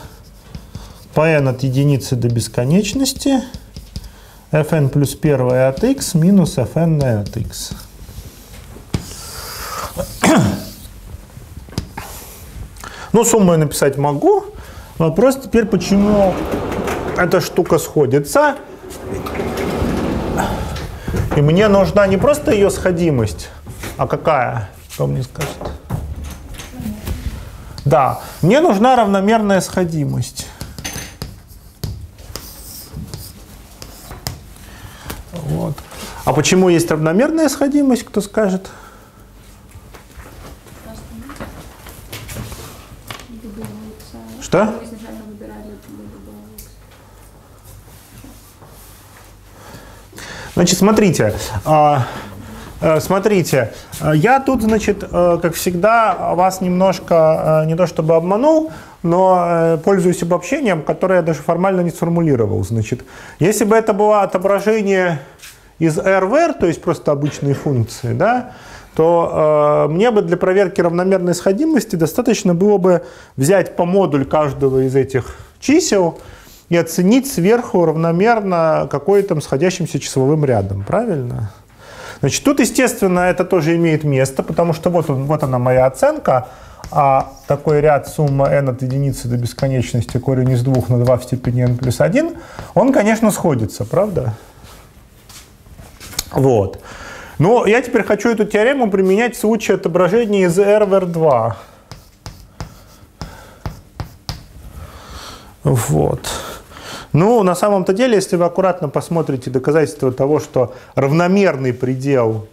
по n от единицы до бесконечности fn плюс 1 от x минус fn от x. Ну, сумму я написать могу. Вопрос теперь, почему эта штука сходится. И мне нужна не просто ее сходимость, а какая? Кто мне скажет? Да, мне нужна равномерная сходимость. Вот. А почему есть равномерная сходимость, кто скажет? Что? Значит, смотрите, а, э, смотрите, э, я тут, значит, э, как всегда, вас немножко, не то чтобы обманул, но пользуюсь обобщением, которое я даже формально не сформулировал. Значит, если бы это было отображение из RVR, то есть просто обычные функции, да, то э, мне бы для проверки равномерной сходимости достаточно было бы взять по модуль каждого из этих чисел и оценить сверху равномерно какой-то сходящимся числовым рядом. Правильно? Значит, тут, естественно, это тоже имеет место, потому что вот, он, вот она моя оценка, а такой ряд сумма n от единицы до бесконечности корень из двух на 2 в степени n плюс 1, он, конечно, сходится, правда? Вот. Но я теперь хочу эту теорему применять в случае отображения из R в R2. Вот. Ну, на самом-то деле, если вы аккуратно посмотрите доказательства того, что равномерный предел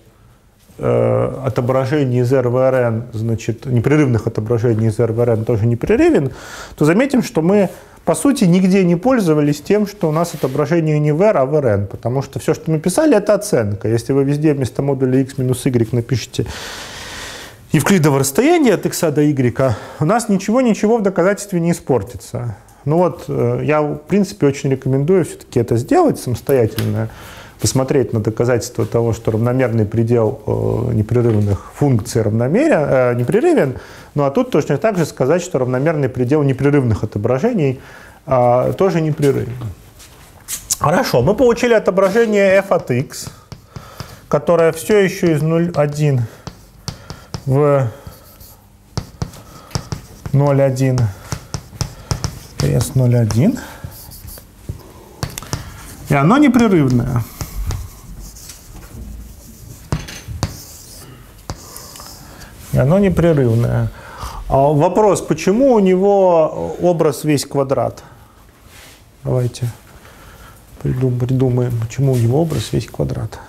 э, отображений из Rn, значит, непрерывных отображений из Rn тоже непрерывен, то заметим, что мы, по сути, нигде не пользовались тем, что у нас отображение не в R, а в Rn, потому что все, что мы писали, это оценка. Если вы везде вместо модуля x минус y напишите евклидово расстояние от x до y, у нас ничего-ничего в доказательстве не испортится. Ну вот, э, я, в принципе, очень рекомендую все-таки это сделать самостоятельно, посмотреть на доказательства того, что равномерный предел э, непрерывных функций равномерен, э, непрерывен, ну а тут точно так же сказать, что равномерный предел непрерывных отображений э, тоже непрерывен. Хорошо, мы получили отображение f от x, которое все еще из 0,1 в 0,1 PS 0,1. И оно непрерывное. И оно непрерывное. А вопрос, почему у него образ весь квадрат? Давайте придум- придумаем, почему у него образ весь квадрат.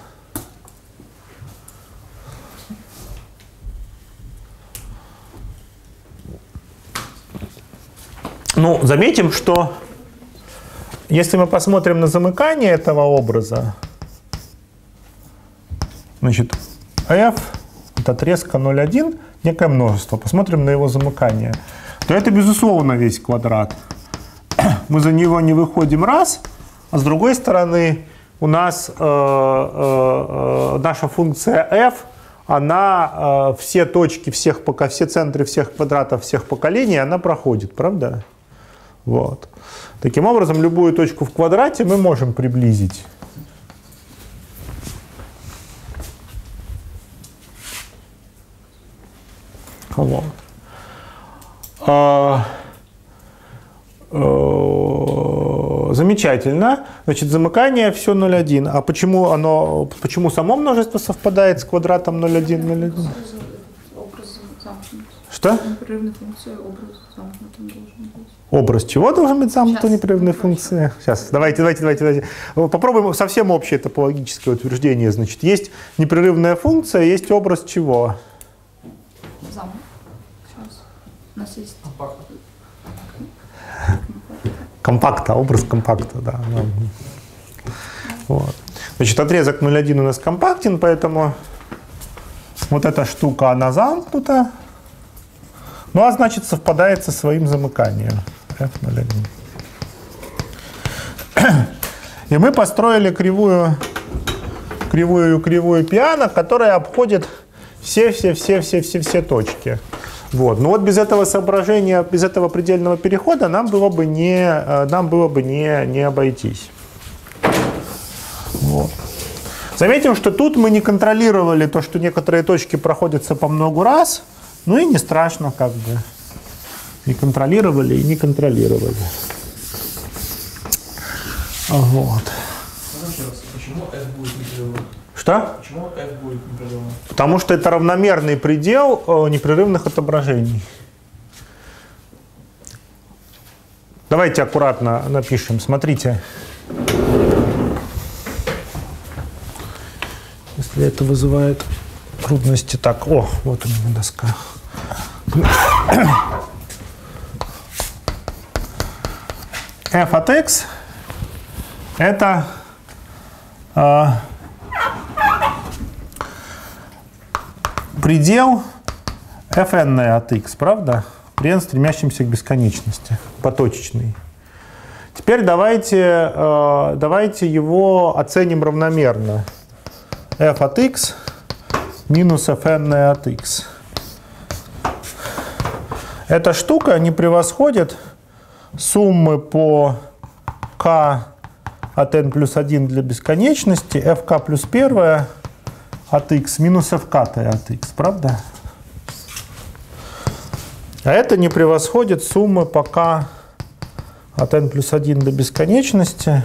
Ну, заметим, что если мы посмотрим на замыкание этого образа, значит, f от отрезка 0,1 некое множество. Посмотрим на его замыкание. То это, безусловно, весь квадрат. Мы за него не выходим раз, а с другой стороны у нас э, э, э, наша функция f, она э, все точки всех пока все центры всех квадратов всех поколений, она проходит, правда? Вот. Таким образом, любую точку в квадрате мы можем приблизить. Вот. А, э, замечательно. Значит, замыкание все 0,1. А почему оно, почему само множество совпадает с квадратом 0,1, 0,1? Образ замкнут. Что? Образ чего должен быть замкнут Сейчас. непрерывной функции? Сейчас, давайте, давайте, давайте, давайте. Попробуем совсем общее топологическое утверждение. Значит, есть непрерывная функция, есть образ чего? Замок. Сейчас. У нас есть Компактно. Компакта, образ компакта, да. да. Вот. Значит, отрезок 0,1 у нас компактен, поэтому вот эта штука, она замкнута. Ну, а значит, совпадает со своим замыканием. F01. И мы построили кривую, кривую, кривую пиано, которая обходит все-все-все-все-все-все точки. Вот. Но вот без этого соображения, без этого предельного перехода нам было бы не, э, нам было бы не, не обойтись. Вот. Заметим, что тут мы не контролировали то, что некоторые точки проходятся по много раз, ну и не страшно как бы. Не контролировали и не контролировали. Вот. Скажите, раз, почему f? Что? Почему f будет непрерывным? Потому что это равномерный предел э, непрерывных отображений. Давайте аккуратно напишем. Смотрите. Если это вызывает трудности. Так, о, вот у меня доска. f от x это э, предел fn от x, правда? При n стремящемся к бесконечности, поточечный. Теперь давайте, э, давайте его оценим равномерно. f от x минус fn от x. Эта штука не превосходит суммы по k от n плюс 1 для бесконечности, fk плюс 1 от x минус fk от x, правда? А это не превосходит суммы по k от n плюс 1 до бесконечности,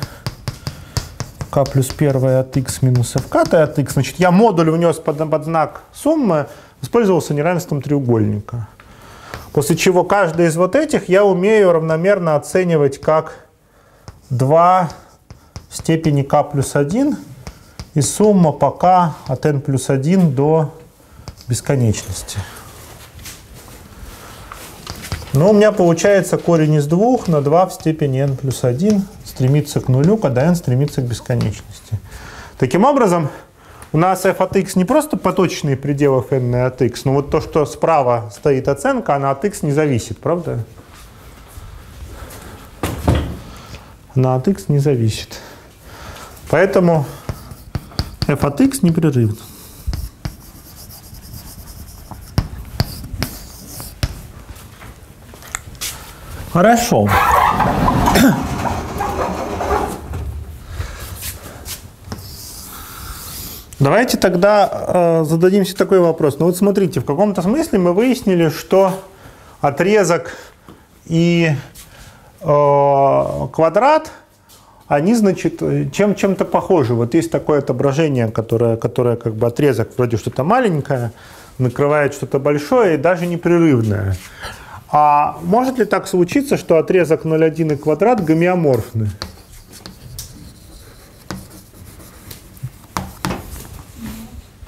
k плюс 1 от x минус fk от x. Значит, я модуль внес под, под знак суммы, воспользовался неравенством треугольника. После чего каждый из вот этих я умею равномерно оценивать как 2 в степени k плюс 1 и сумма по k от n плюс 1 до бесконечности. Ну, у меня получается корень из 2 на 2 в степени n плюс 1 стремится к нулю, когда n стремится к бесконечности. Таким образом, у нас f от x не просто поточные пределы n от x, но вот то, что справа стоит оценка, она от x не зависит, правда? Она от x не зависит. Поэтому f от x непрерывно. Хорошо. Давайте тогда э, зададимся такой вопрос. Ну вот смотрите, в каком-то смысле мы выяснили, что отрезок и э, квадрат, они, значит, чем, чем-то похожи. Вот есть такое отображение, которое, которое как бы отрезок вроде что-то маленькое, накрывает что-то большое и даже непрерывное. А может ли так случиться, что отрезок 0,1 и квадрат гомеоморфны?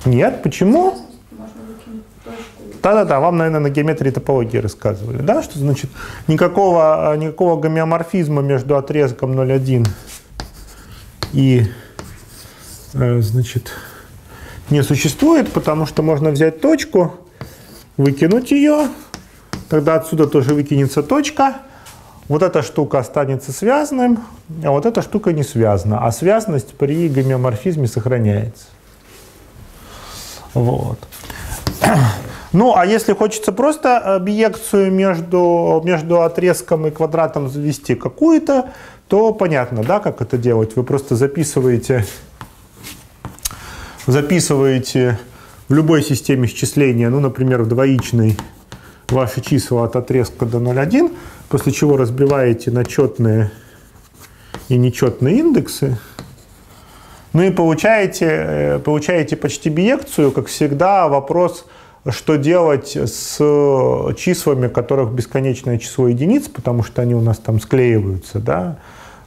Нет, почему? Да-да-да, вам, наверное, на геометрии топологии рассказывали, да, что значит никакого, никакого гомеоморфизма между отрезком 0,1 и, э, значит, не существует, потому что можно взять точку, выкинуть ее, тогда отсюда тоже выкинется точка, вот эта штука останется связанным, а вот эта штука не связана, а связанность при гомеоморфизме сохраняется. Вот. Ну, а если хочется просто объекцию между, между отрезком и квадратом завести какую-то, то понятно, да, как это делать. Вы просто записываете, записываете в любой системе счисления, ну, например, в двоичной, ваши числа от отрезка до 0,1, после чего разбиваете на четные и нечетные индексы, ну и получаете, э, получаете почти биекцию, как всегда, вопрос что делать с числами, которых бесконечное число единиц, потому что они у нас там склеиваются, да,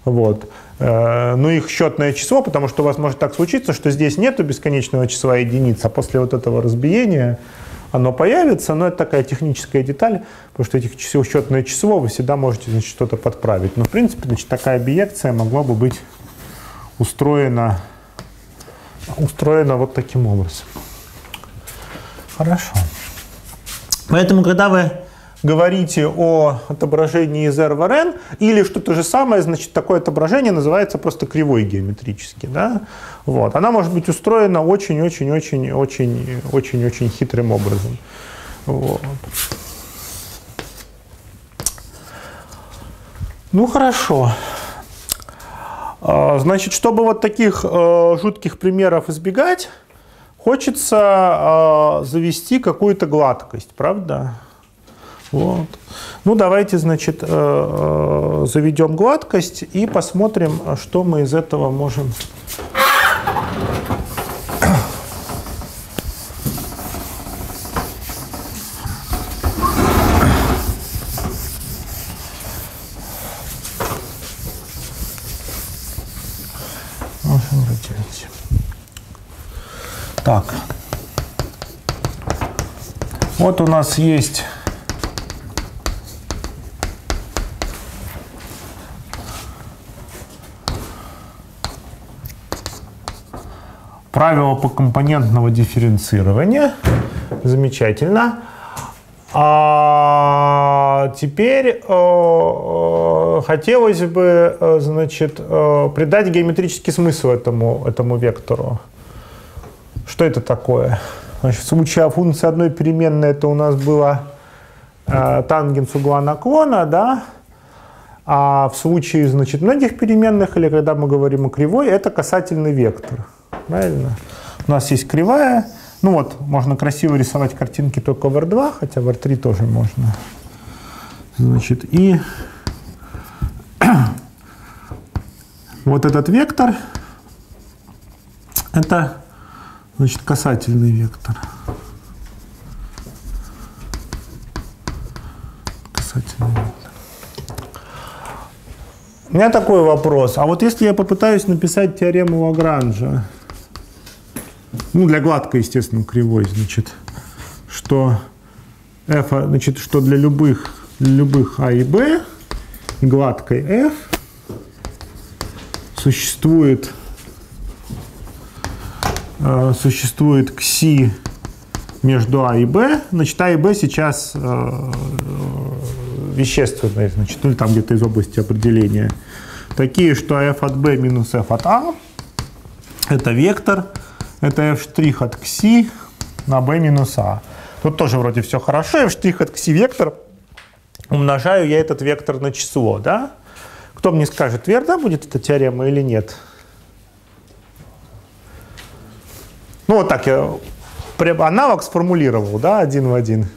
вот. Э, ну, их счетное число, потому что у вас может так случиться, что здесь нету бесконечного числа единиц, а после вот этого разбиения оно появится, но это такая техническая деталь, потому что этих чисел счетное число вы всегда можете значит, что-то подправить. Но, в принципе, значит, такая объекция могла бы быть устроена, устроена вот таким образом. Хорошо. Поэтому, когда вы говорите о отображении из R в Rn, или что-то же самое, значит, такое отображение называется просто кривой геометрически. Да? Вот. Она может быть устроена очень-очень-очень-очень-очень хитрым образом. Вот. Ну, хорошо. А, значит, чтобы вот таких э, жутких примеров избегать, хочется э, завести какую-то гладкость, правда? Вот. Ну, давайте, значит, э, э, заведем гладкость и посмотрим, что мы из этого можем выделить. Так. Вот у нас есть правило покомпонентного дифференцирования. Замечательно. А теперь э, э, хотелось бы, э, значит, э, придать геометрический смысл этому, этому вектору. Что это такое? Значит, в случае функции одной переменной это у нас было э, тангенс угла наклона, да? А в случае, значит, многих переменных, или когда мы говорим о кривой, это касательный вектор. Правильно? У нас есть кривая. Ну вот, можно красиво рисовать картинки только в R2, хотя в R3 тоже можно. Значит, и вот этот вектор, это, значит, касательный вектор. Касательный вектор. У меня такой вопрос. А вот если я попытаюсь написать теорему Лагранжа, ну, для гладкой, естественно, кривой, значит, что f, значит, что для любых, для любых а и b гладкой f существует существует кси между А и Б. Значит, А и Б сейчас э, вещественные, значит, ну там где-то из области определения. Такие, что f от b минус f от a это вектор, это f' от кси на b минус a. Тут тоже вроде все хорошо, f' от кси вектор, умножаю я этот вектор на число, да? Кто мне скажет, верно будет эта теорема или нет? Ну вот так я аналог сформулировал, да, один в один.